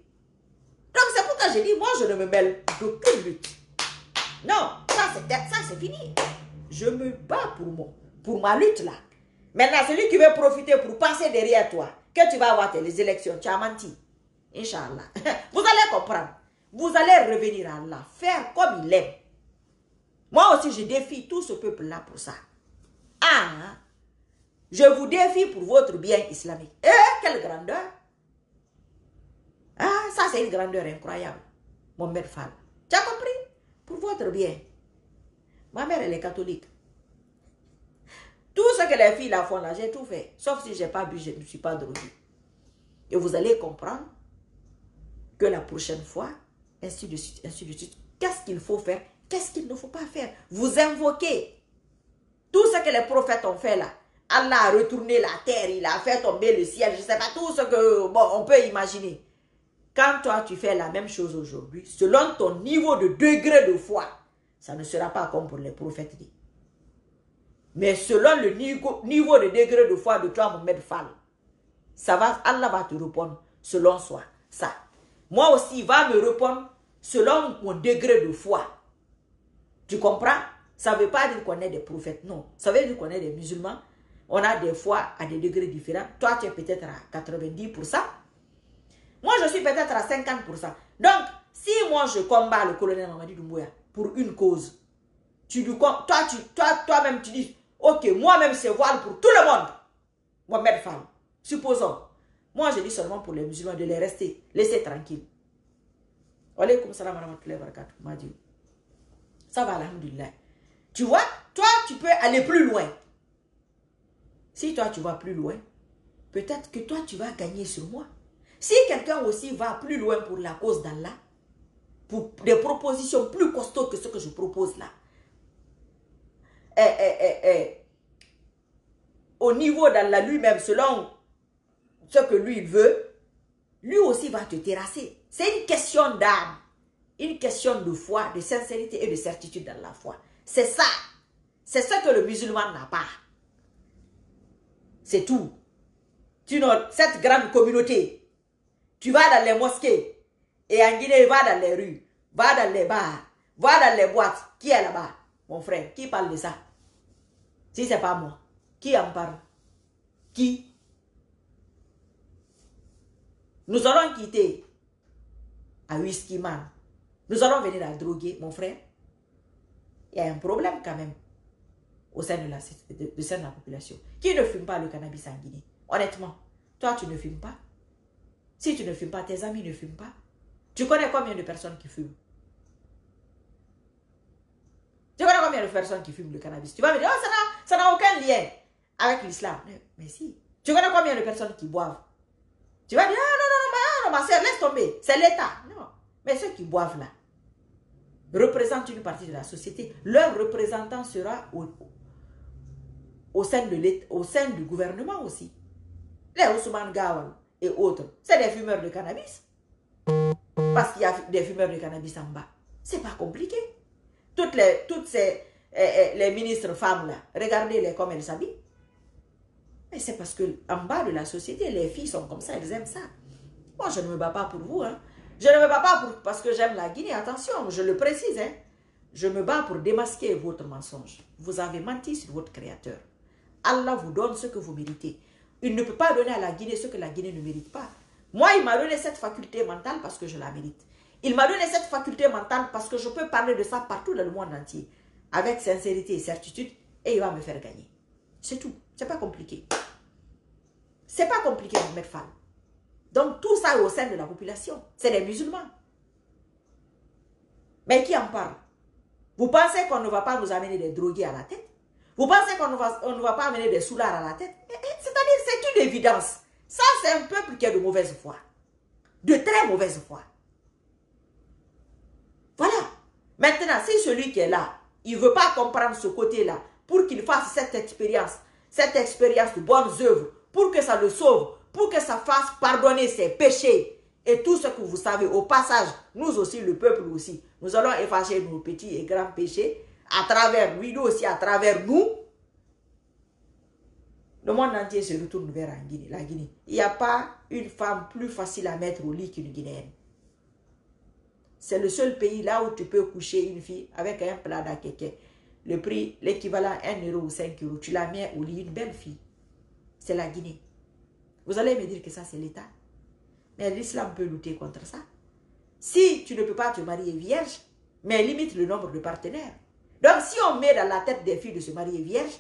Donc c'est pourquoi j'ai dit, moi, je ne me mêle d'aucune lutte. Non, ça c'est fini. Je me bats pour, moi, pour ma lutte là. Maintenant, celui qui veut profiter pour passer derrière toi, que tu vas avoir les élections, tu as menti. Inch'Allah. Vous allez comprendre. Vous allez revenir à Allah, faire comme il aime. Moi aussi, je défie tout ce peuple-là pour ça. Ah, hein? Je vous défie pour votre bien islamique. Eh, quelle grandeur! Ah, ça c'est une grandeur incroyable. Mon mère Fall. Tu as compris? Pour votre bien. Ma mère, elle est catholique. Tout ce que les filles font là, j'ai tout fait. Sauf si je n'ai pas bu, je ne suis pas droguée. Et vous allez comprendre que la prochaine fois, ainsi de suite, ainsi de suite, qu'est-ce qu'il faut faire, qu'est-ce qu'il ne faut pas faire? Vous invoquez tout ce que les prophètes ont fait là. Allah a retourné la terre, il a fait tomber le ciel, je ne sais pas tout ce que bon, on peut imaginer. Quand toi tu fais la même chose aujourd'hui, selon ton niveau de degré de foi, ça ne sera pas comme pour les prophètes. Mais selon le niveau, niveau de degré de foi de toi, Mohamed Fall, ça va, Allah va te répondre selon soi. Ça. Moi aussi, il va me répondre selon mon degré de foi. Tu comprends? Ça ne veut pas dire qu'on est des prophètes, non. Ça veut dire qu'on est des musulmans. On a des fois à des degrés différents. Toi, tu es peut-être à 90%. Moi, je suis peut-être à 50%. Donc, si moi, je combats le colonel Mamadi Doumbouya pour une cause, tu toi, tu, toi, toi-même, tu dis, ok, moi-même, c'est voile pour tout le monde. Mohamed Fall. Supposons. Moi, je dis seulement pour les musulmans de les rester, laisser tranquilles. Alaykoum salam wa barakatuh. Ça va, alhamdulillah. Tu vois, toi, tu peux aller plus loin. Si toi, tu vas plus loin, peut-être que toi, tu vas gagner sur moi. Si quelqu'un aussi va plus loin pour la cause d'Allah, pour des propositions plus costaudes que ce que je propose là, eh, eh, eh, au niveau d'Allah lui-même, selon ce que lui veut, lui aussi va te terrasser. C'est une question d'âme, une question de foi, de sincérité et de certitude dans la foi. C'est ça. C'est ce que le musulman n'a pas. C'est tout. Tu cette grande communauté, tu vas dans les mosquées. Et en Guinée, va dans les rues, va dans les bars, va dans les boîtes. Qui est là-bas? Mon frère, qui parle de ça? Si c'est pas moi, qui en parle? Qui? Nous allons quitter à Whisky Man. Nous allons venir à droguer, mon frère. Il y a un problème quand même au sein de la, de, la population. Qui ne fume pas le cannabis en Guinée? Honnêtement, toi, tu ne fumes pas. Si tu ne fumes pas, tes amis ne fument pas. Tu connais combien de personnes qui fument? Tu connais combien de personnes qui fument le cannabis? Tu vas me dire, oh, ça n'a aucun lien avec l'islam. Mais si. Tu connais combien de personnes qui boivent? Tu vas dire, ah non, non, non, ma soeur, laisse tomber. C'est l'État. Non. Mais ceux qui boivent là représentent une partie de la société. Leur représentant sera au, au sein, de au sein du gouvernement aussi. Les Ousmane Gawal et autres, c'est des fumeurs de cannabis. Parce qu'il y a des fumeurs de cannabis en bas. C'est pas compliqué. Toutes les, toutes ces, eh, eh, les ministres femmes là, regardez-les comme elles s'habillent. Mais c'est parce que en bas de la société, les filles sont comme ça, elles aiment ça. Moi, je ne me bats pas pour vous. Hein. Je ne me bats pas pour, parce que j'aime la Guinée. Attention, je le précise. Hein. Je me bats pour démasquer votre mensonge. Vous avez menti sur votre créateur. Allah vous donne ce que vous méritez. Il ne peut pas donner à la Guinée ce que la Guinée ne mérite pas. Moi, il m'a donné cette faculté mentale parce que je la mérite. Il m'a donné cette faculté mentale parce que je peux parler de ça partout dans le monde entier. Avec sincérité et certitude. Et il va me faire gagner. C'est tout. C'est pas compliqué. C'est pas compliqué mettre femme. Donc tout ça est au sein de la population. C'est les musulmans. Mais qui en parle? Vous pensez qu'on ne va pas nous amener des drogués à la tête? Vous pensez qu'on ne, va, pas amener des soulards à la tête? Eh, eh, C'est-à-dire, c'est une évidence. Ça, c'est un peuple qui est de mauvaise foi. De très mauvaise foi. Voilà. Maintenant, si celui qui est là, il ne veut pas comprendre ce côté-là, pour qu'il fasse cette expérience, cette expérience de bonnes œuvres, pour que ça le sauve, pour que ça fasse pardonner ses péchés Et tout ce que vous savez, au passage, nous aussi, le peuple aussi, nous allons effacer nos petits et grands péchés à travers lui, aussi, à travers nous. Le monde entier se retourne vers la Guinée. La Guinée. Il n'y a pas une femme plus facile à mettre au lit qu'une Guinéenne. C'est le seul pays là où tu peux coucher une fille avec un plat d'akeke. Le prix, l'équivalent 1 euro ou 5 euros. Tu la mets au lit, une belle fille. C'est la Guinée. Vous allez me dire que ça, c'est l'État. Mais l'islam peut lutter contre ça. Si tu ne peux pas te marier vierge, mais limite le nombre de partenaires. Donc, si on met dans la tête des filles de se marier vierge,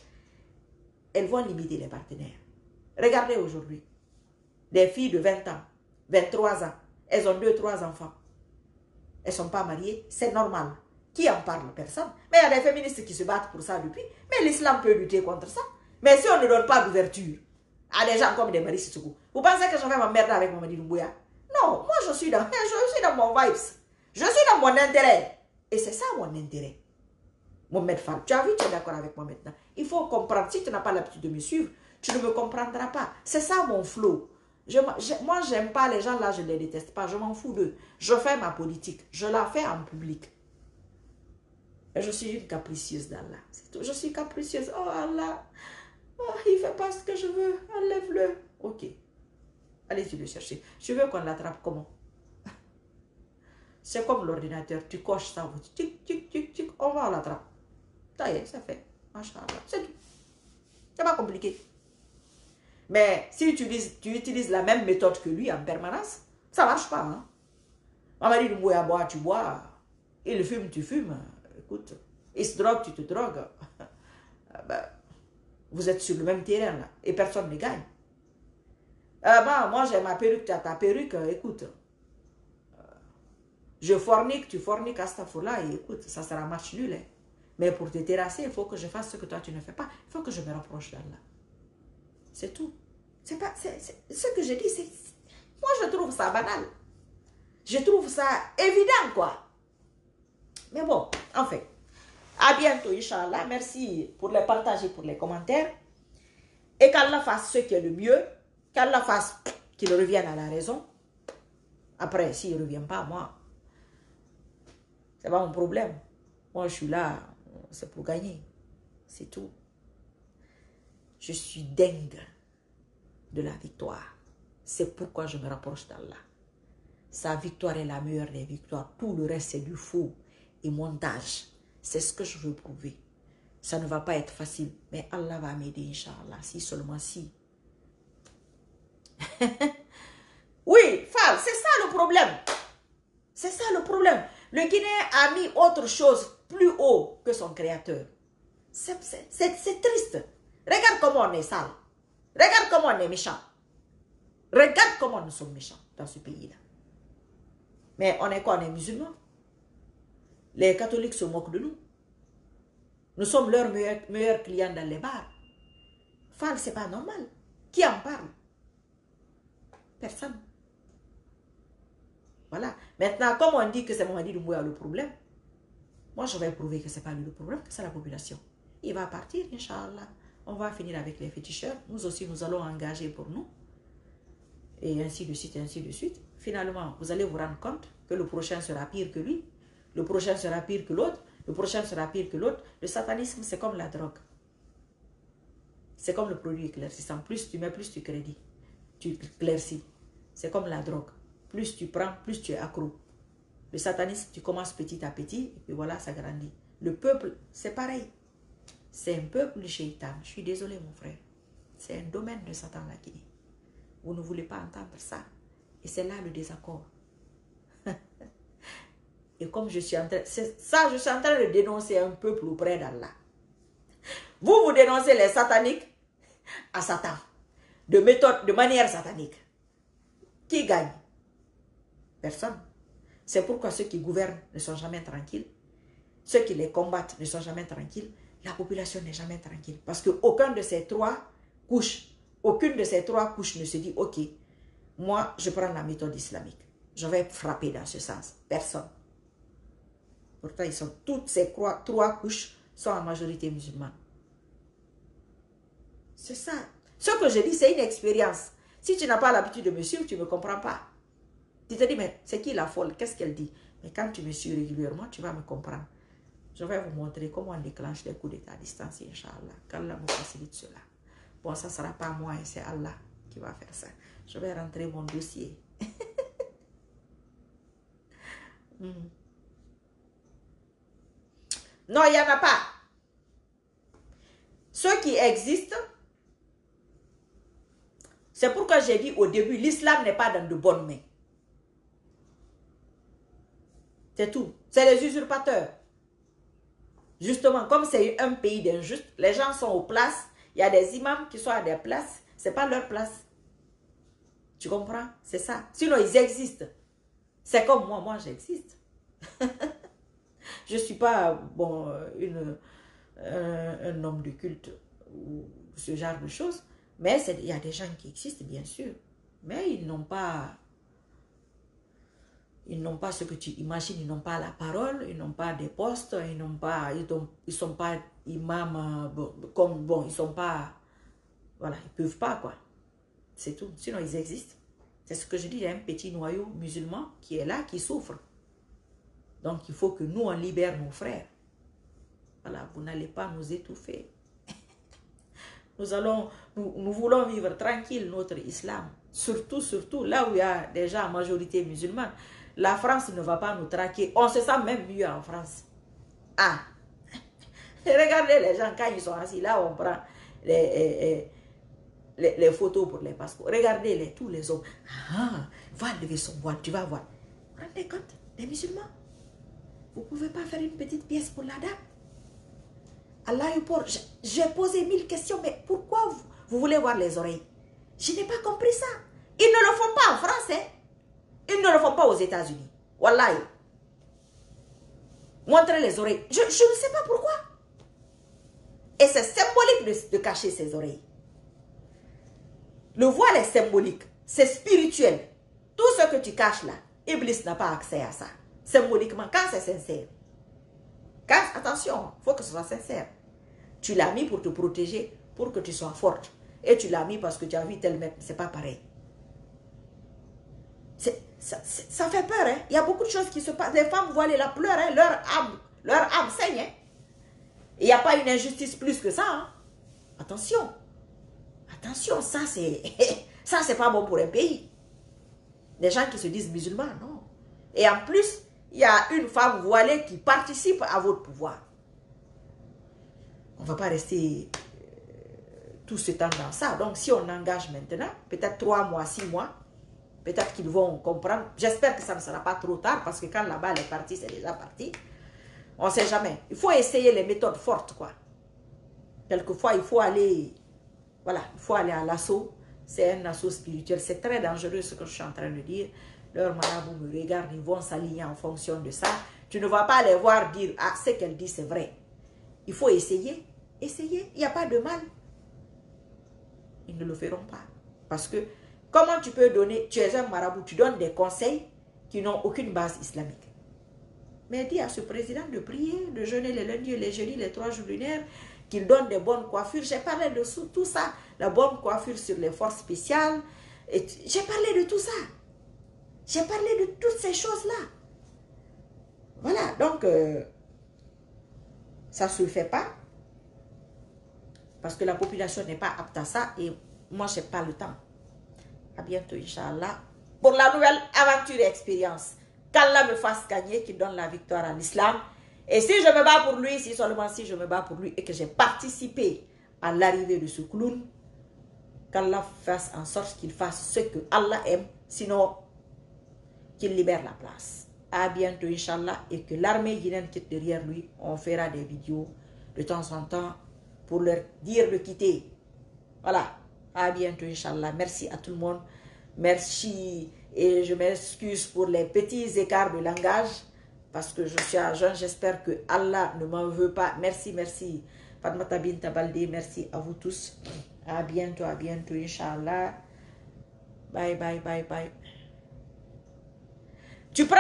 elles vont limiter les partenaires. Regardez aujourd'hui, des filles de 20 ans, 23 ans, elles ont 2-3 enfants. Elles ne sont pas mariées, c'est normal. Qui en parle? Personne. Mais il y a des féministes qui se battent pour ça depuis. Mais l'islam peut lutter contre ça. Mais si on ne donne pas d'ouverture à des gens comme des Sissoko, vous pensez que je vais m'emmerder avec Mamadi Doumbouya Non, moi je suis, dans, je suis dans mon vibes. Je suis dans mon intérêt. Et c'est ça mon intérêt. Mohamed Fall, tu as vu, tu es d'accord avec moi maintenant. Il faut comprendre. Si tu n'as pas l'habitude de me suivre, tu ne me comprendras pas. C'est ça mon flow. Je, je, moi, pas les gens là, je ne les déteste pas. Je m'en fous d'eux. Je fais ma politique. Je la fais en public. Et je suis une capricieuse d'Allah. Je suis capricieuse. Oh Allah, oh, il ne fait pas ce que je veux. Enlève-le. Ok. Allez, tu le chercher. Tu veux qu'on l'attrape comment? C'est comme l'ordinateur. Tu coches ça. Tic, tic, tic, tic. On va l'attraper. Ça y est, c'est fait. C'est tout. C'est pas compliqué. Mais si tu utilises, tu utilises la même méthode que lui en permanence, ça marche pas. Hein? Maman dit, bois, bois, tu bois. Il fume, tu fumes. Écoute, il se drogue, tu te drogues. ben, vous êtes sur le même terrain là. Et personne ne gagne. Euh, ben, moi, j'ai ma perruque, tu as ta perruque. Écoute, je fornique, tu forniques à cette fois-là. Et écoute, ça sera match nul. Hein. Mais pour te terrasser, il faut que je fasse ce que toi tu ne fais pas. Il faut que je me rapproche d'Allah. C'est tout. C'est pas, c'est, ce que je dis, moi je trouve ça banal. Je trouve ça évident, quoi. Mais bon, en fait, à bientôt, Inch'Allah. Merci pour les partages et pour les commentaires. Et qu'Allah fasse ce qui est le mieux. Qu'Allah fasse qu'il revienne à la raison. Après, s'il ne revient pas, moi, c'est pas mon problème. Moi, je suis là, c'est pour gagner. C'est tout. Je suis dingue de la victoire. C'est pourquoi je me rapproche d'Allah. Sa victoire est la meilleure des victoires. Tout le reste, c'est du faux et montage. C'est ce que je veux prouver. Ça ne va pas être facile, mais Allah va m'aider, Inch'Allah, si seulement si. oui, Fall, c'est ça le problème. C'est ça le problème. Le Guinéen a mis autre chose plus haut que son créateur. C'est triste. Regarde comment on est sale. Regarde comment on est méchant. Regarde comment nous sommes méchants dans ce pays-là. Mais on est quoi? On est musulmans? Les catholiques se moquent de nous. Nous sommes leurs meilleurs, clients dans les bars. Fall, c'est pas normal. Qui en parle? Personne. Voilà. Maintenant, comme on dit que c'est Mohamed Doumbouya le problème, moi je vais prouver que ce n'est pas lui le problème, que c'est la population. Il va partir, Inch'Allah. On va finir avec les féticheurs. Nous aussi, nous allons engager pour nous. Et ainsi de suite, ainsi de suite. Finalement, vous allez vous rendre compte que le prochain sera pire que lui. Le prochain sera pire que l'autre. Le prochain sera pire que l'autre. Le satanisme, c'est comme la drogue. C'est comme le produit éclaircissant. Plus tu mets, plus tu crédis. Tu éclaircis. C'est comme la drogue. Plus tu prends, plus tu es accro. Le satanisme, tu commences petit à petit, et puis voilà, ça grandit. Le peuple, c'est pareil. C'est un peuple de shaitan. Je suis désolé, mon frère. C'est un domaine de Satan, la Guinée. Vous ne voulez pas entendre ça. Et c'est là le désaccord. et comme je suis en train... Ça, je suis en train de dénoncer un peuple auprès d'Allah. Vous, vous dénoncez les sataniques à Satan. De méthode, de manière satanique. Qui gagne? Personne. C'est pourquoi ceux qui gouvernent ne sont jamais tranquilles. Ceux qui les combattent ne sont jamais tranquilles la population n'est jamais tranquille. Parce qu'aucun de ces trois couches, aucune de ces trois couches ne se dit, ok, moi, je prends la méthode islamique. Je vais frapper dans ce sens. Personne. Pourtant, ils sont toutes ces trois, couches sont en majorité musulmanes. C'est ça. Ce que je dis, c'est une expérience. Si tu n'as pas l'habitude de me suivre, tu ne me comprends pas. Tu te dis, mais c'est qui la folle? Qu'est-ce qu'elle dit? Mais quand tu me suis régulièrement, tu vas me comprendre. Je vais vous montrer comment on déclenche les coups d'état à distance, Inch'Allah. Qu'Allah me facilite cela. Bon, ça ne sera pas moi, c'est Allah qui va faire ça. Je vais rentrer mon dossier. Hmm. Non, il n'y en a pas. Ceux qui existent, c'est pourquoi j'ai dit au début, l'islam n'est pas dans de bonnes mains. C'est tout. C'est les usurpateurs. Justement, comme c'est un pays d'injustes, les gens sont aux places, il y a des imams qui sont à des places, ce n'est pas leur place. Tu comprends? C'est ça. Sinon, ils existent. C'est comme moi, moi j'existe. je suis pas bon, une, un, homme de culte ou ce genre de choses, mais il y a des gens qui existent, bien sûr. Mais ils n'ont pas ils n'ont pas ce que tu imagines, ils n'ont pas la parole, ils n'ont pas des postes, ils n'ont pas, ils sont pas imams, euh, comme, bon, ils sont pas, voilà, ils peuvent pas, quoi. C'est tout. Sinon, ils existent. C'est ce que je dis, il y a un petit noyau musulman qui est là, qui souffre. Donc, il faut que nous, on libère nos frères. Voilà, vous n'allez pas nous étouffer. nous allons, nous, nous voulons vivre tranquille notre islam. Surtout, surtout, là où il y a déjà majorité musulmane la France ne va pas nous traquer. On se sent même mieux en France. Ah, regardez les gens quand ils sont assis là, on prend les, les, les photos pour les passeports. Regardez les, tous les hommes. Ah, va lever son voile, tu vas voir. Rendez compte, les musulmans? Vous ne pouvez pas faire une petite pièce pour la dame? Allah pour j'ai posé mille questions, mais pourquoi vous, vous voulez voir les oreilles? Je n'ai pas compris ça. Ils ne le font pas en France, hein ils ne le font pas aux États-Unis. Wallahi. Montrer les oreilles. Je, ne sais pas pourquoi. Et c'est symbolique de, cacher ses oreilles. Le voile est symbolique. C'est spirituel. Tout ce que tu caches là, Iblis n'a pas accès à ça. Symboliquement, quand c'est sincère. Quand, attention, il faut que ce soit sincère. Tu l'as mis pour te protéger, pour que tu sois forte. Et tu l'as mis parce que tu as vu tel mec. C'est pas pareil ça, fait peur. Hein? Il y a beaucoup de choses qui se passent. Les femmes voilées la pleurent, hein? leur âme, leur âme saigne. Hein? Il n'y a pas une injustice plus que ça. Hein. Attention. Attention, ça c'est ça c'est pas bon pour un pays. Des gens qui se disent musulmans, non. Et en plus, il y a une femme voilée qui participe à votre pouvoir. On ne va pas rester euh, tout ce temps dans ça. Donc si on engage maintenant, peut-être trois mois, six mois, Peut-être qu'ils vont comprendre. J'espère que ça ne sera pas trop tard parce que quand la balle est partie, c'est déjà parti. On ne sait jamais. Il faut essayer les méthodes fortes, quoi. Quelquefois, il faut aller, voilà, il faut aller à l'assaut. C'est un assaut spirituel. C'est très dangereux ce que je suis en train de dire. Leurs marabouts me regardent, ils vont s'aligner en fonction de ça. Tu ne vas pas les voir dire, ah, ce qu'elle dit, c'est vrai. Il faut essayer. Essayer. Il n'y a pas de mal. Ils ne le feront pas. Parce que Comment tu peux donner, tu es un marabout, tu donnes des conseils qui n'ont aucune base islamique. Mais dis à ce président de prier, de jeûner les lundis les jeudis, les trois jours lunaires, qu'il donne des bonnes coiffures. J'ai parlé de tout ça, la bonne coiffure sur les forces spéciales. J'ai parlé de tout ça. J'ai parlé de toutes ces choses-là. Voilà, donc, euh, ça ne se fait pas. Parce que la population n'est pas apte à ça et moi, je n'ai pas le temps. Bientôt, Inch'Allah. Pour la nouvelle aventure et expérience. Qu'Allah me fasse gagner, qu'il donne la victoire à l'islam. Et si je me bats pour lui, si seulement si je me bats pour lui et que j'ai participé à l'arrivée de ce clown, qu'Allah fasse en sorte qu'il fasse ce que Allah aime, sinon qu'il libère la place. À bientôt, Inch'Allah, et que l'armée guinéenne quitte derrière lui. On fera des vidéos de temps en temps pour leur dire de quitter. Voilà. À bientôt, Inch'Allah. Merci à tout le monde. Merci et je m'excuse pour les petits écarts de langage parce que je suis à jeune. J'espère que Allah ne m'en veut pas. Merci, merci. Fatmata Binta Balde, merci à vous tous. À bientôt, à bientôt, Inch'Allah. Bye, bye, bye, bye. Tu prends...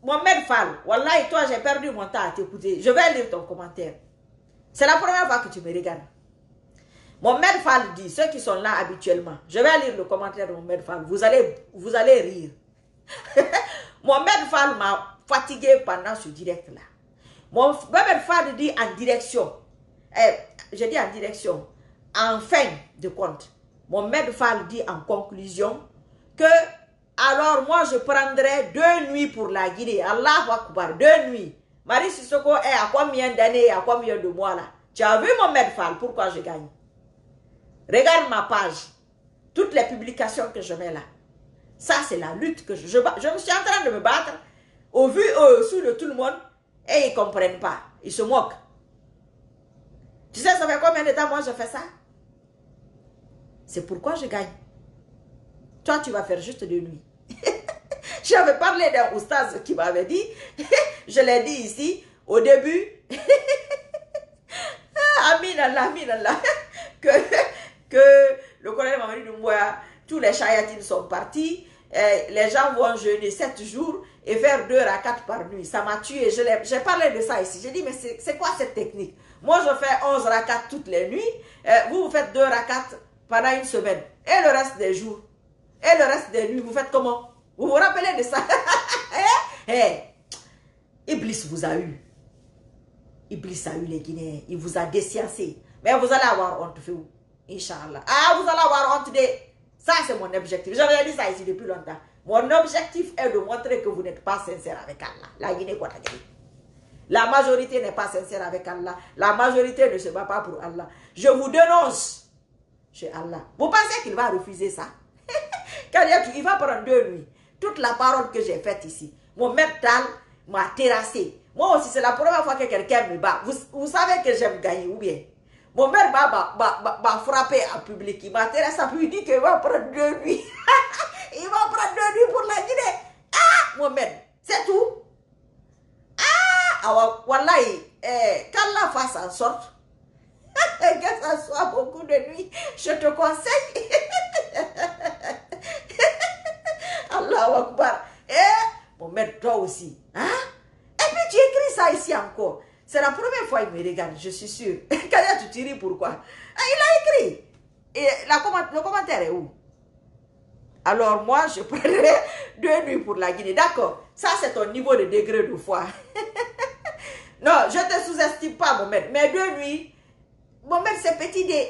Mohamed Fall, Wallah et toi, j'ai perdu mon temps à t'écouter. Je vais lire ton commentaire. C'est la première fois que tu me regardes. Mon maître Fall dit, ceux qui sont là habituellement, je vais lire le commentaire de mon maître Fall, vous allez, vous allez rire. Mohamed Fall m'a fatigué pendant ce direct-là. Mohamed Fall dit en direction. Eh, je dis en direction. En fin de compte. Mohamed Fall dit en conclusion que alors moi je prendrai deux nuits pour la Guinée. Allah Akbar, deux nuits. Marie Sissoko est à combien d'années, à combien de mois là? Tu as vu Mohamed Fall, pourquoi je gagne? Regarde ma page. Toutes les publications que je mets là. Ça, c'est la lutte que je, je, suis en train de me battre au vu au-dessus de tout le monde et ils ne comprennent pas. Ils se moquent. Tu sais, ça fait combien de temps moi je fais ça? C'est pourquoi je gagne. Toi, tu vas faire juste de nuit. J'avais parlé d'un oustaz qui m'avait dit, je l'ai dit ici, au début, Allah, Amin Allah, que, que le colonel Mamadi Doumbouya, tous les chayatines sont partis, les gens vont jeûner 7 jours et faire 2 rakats par nuit. Ça m'a tué. J'ai parlé de ça ici. J'ai dit, mais c'est quoi cette technique? Moi, je fais 11 rakats toutes les nuits. vous, vous faites 2 rakats pendant une semaine. Et le reste des jours? Et le reste des nuits, vous faites comment? Vous vous rappelez de ça? Eh, eh, Iblis vous a eu. Iblis a eu les Guinéens. Il vous a désiancé. Mais vous allez avoir honte, vous. Inch'Allah. Ah, vous allez avoir honte de... Ça, c'est mon objectif. J'avais dit ça ici depuis longtemps. Mon objectif est de montrer que vous n'êtes pas sincère avec Allah. La Guinée La majorité n'est pas sincère avec Allah. La majorité ne se bat pas pour Allah. Je vous dénonce chez Allah. Vous pensez qu'il va refuser ça? Quand il va prendre deux nuits. Toute la parole que j'ai faite ici. Mon maître m'a terrassé. Moi aussi, c'est la première fois que quelqu'un me bat. Vous, vous savez que j'aime gagner ou bien? Mon père m'a frappé en public. Il m'a ça, puis il dit qu'il va prendre deux nuits. il va prendre deux nuits pour la Guinée. Ah, mon père, c'est tout. Ah, ah voilà, eh, quand face en sorte, que ça soit beaucoup de nuits, je te conseille. Allah Akbar. Eh, mon maître, toi aussi. Hein? Et puis tu écris ça ici encore. C'est la première fois qu'il me regarde, je suis sûre. Quand tu tires, pourquoi? Ah, Il a écrit. Et le commentaire est où? Alors moi, je prendrai deux nuits pour la Guinée. D'accord, ça c'est ton niveau de degré de foi. non, je ne te sous-estime pas, mon maître. Mais deux nuits, mon maître, c'est petit dé.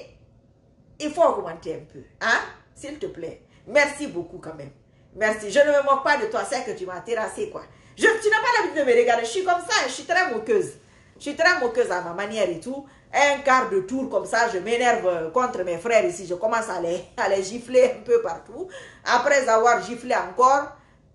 Il faut augmenter un peu. Hein? S'il te plaît. Merci beaucoup quand même. Merci. Je ne me moque pas de toi, c'est que tu m'as terrassé, quoi. Tu n'as pas l'habitude de me regarder. Je suis comme ça, je suis très moqueuse. Je suis très moqueuse à ma manière et tout. Un quart de tour comme ça, je m'énerve contre mes frères ici. Je commence à les, à les gifler un peu partout. Après avoir giflé encore,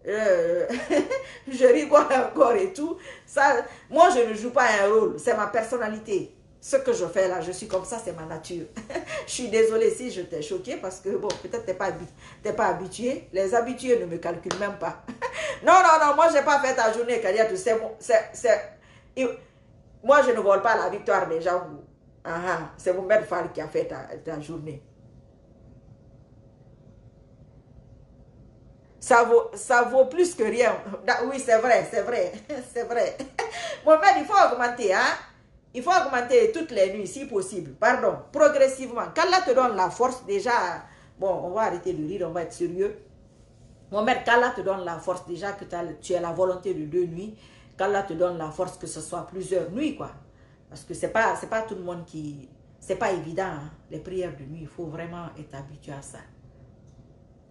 euh, je rigole encore et tout. Ça, moi, je ne joue pas un rôle. C'est ma personnalité. Ce que je fais là, je suis comme ça, c'est ma nature. je suis désolée si je t'ai choqué parce que, bon, peut-être tu n'es pas, habitué. Les habitués ne me calculent même pas. non, non, non, moi, je n'ai pas fait ta journée, Kadia. C'est moi, je ne vole pas la victoire des gens. Ah, ah, c'est Fall qui a fait ta, journée. Ça vaut, ça vaut plus que rien. Oui, c'est vrai, c'est vrai, c'est vrai. Mon maître, il faut augmenter, hein. Il faut augmenter toutes les nuits, si possible. Pardon, progressivement. Là te donne la force, déjà, bon, on va arrêter de rire, on va être sérieux. Quand là te donne la force, déjà que tu as la volonté de deux nuits, qu'Allah te donne la force que ce soit plusieurs nuits, quoi. Parce que c'est pas, pas tout le monde qui... C'est pas évident, hein. les prières de nuit, il faut vraiment être habitué à ça.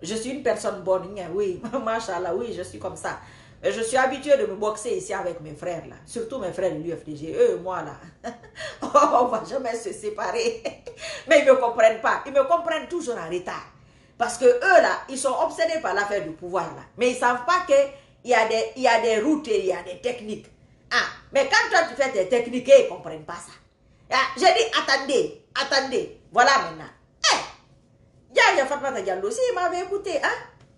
Je suis une personne bonne, hein, oui, machallah, oui, je suis comme ça. Mais je suis habitué de me boxer ici avec mes frères, là. Surtout mes frères de l'UFDG. Eux, moi, là. on va jamais se séparer. Mais ils ne me comprennent pas. Ils me comprennent toujours en retard. Parce que eux, là, ils sont obsédés par l'affaire du pouvoir, là. Mais ils ne savent pas que il y, a des, il y a des routes il y a des techniques. Ah, mais quand toi tu fais des techniques, ils ne comprennent pas ça. Ah, J'ai dit, attendez, attendez, voilà maintenant. Eh, Yaya Fatma Diallo aussi, il m'avait écouté. Hein?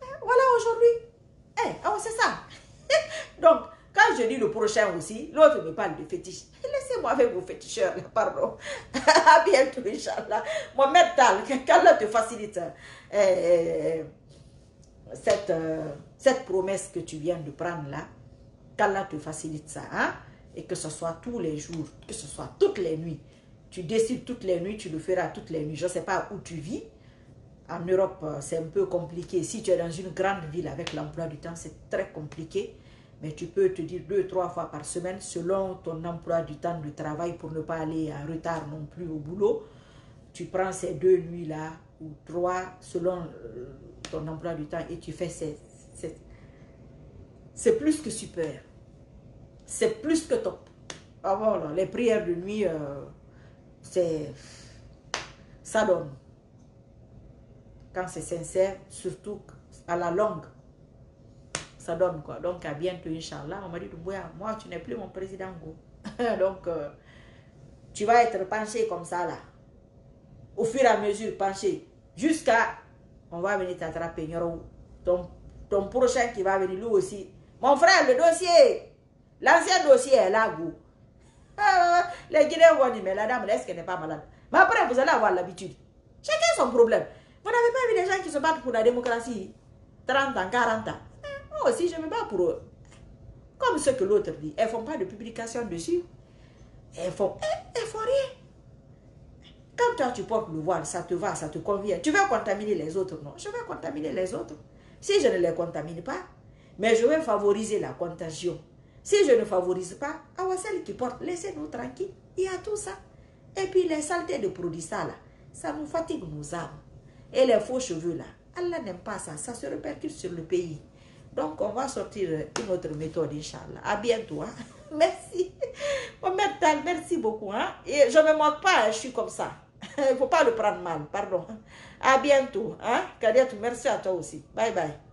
Eh, voilà aujourd'hui. Eh, oh, c'est ça. Donc, quand je dis le prochain aussi, l'autre me parle de fétiche. Laissez-moi avec vos féticheurs, pardon. à bientôt, Inch'Allah. Mohamed Tal, qu'Allah te facilite. Eh, eh cette, euh, cette promesse que tu viens de prendre là, qu'Allah te facilite ça, hein? et que ce soit tous les jours, que ce soit toutes les nuits. Tu décides toutes les nuits, tu le feras toutes les nuits. Je ne sais pas où tu vis, En Europe, euh, c'est un peu compliqué. Si tu es dans une grande ville avec l'emploi du temps, c'est très compliqué. Mais tu peux te dire deux, trois fois par semaine, selon ton emploi du temps de travail, pour ne pas aller en retard non plus au boulot. Tu prends ces deux nuits-là, ou trois, selon euh, ton emploi du temps, et tu fais ces... C'est plus que super. C'est plus que top. Ah voilà, les prières de nuit, euh, c'est... Ça donne quand c'est sincère, surtout à la longue, ça donne quoi. Donc à bientôt, Inch'Allah. On m'a dit, moi, tu n'es plus mon président. Donc, euh, tu vas être penché comme ça là. Au fur et à mesure, penché. Jusqu'à, on va venir t'attraper. Ton, ton prochain qui va venir, lui aussi. Mon frère, le dossier, l'ancien dossier est là, vous. les Guinéens vont dire, mais la dame, est-ce qu'elle n'est pas malade? Mais après, vous allez avoir l'habitude. Chacun son problème. Vous n'avez pas vu des gens qui se battent pour la démocratie 30 ans, 40 ans? Moi aussi, je me bats pour eux. Comme ce que l'autre dit. Elles ne font pas de publication dessus. Elles font, elles, font rien. Quand toi tu portes le voile, ça te va, ça te convient. Tu veux contaminer les autres? Non, je vais contaminer les autres. Si je ne les contamine pas, mais je vais favoriser la contagion. Si je ne favorise pas, à celles qui portent, laissez-nous tranquilles. Il y a tout ça. Et puis les saletés de produits ça là, ça nous fatigue nos âmes. Et les faux cheveux là, Allah n'aime pas ça. Ça se répercute sur le pays. Donc, on va sortir une autre méthode, Inch'Allah. À bientôt. Hein? Merci. Merci beaucoup. Hein? Et je ne me moque pas, hein, je suis comme ça. Il ne faut pas le prendre mal, pardon. À bientôt. Hein? Kadiatou, merci à toi aussi. Bye bye.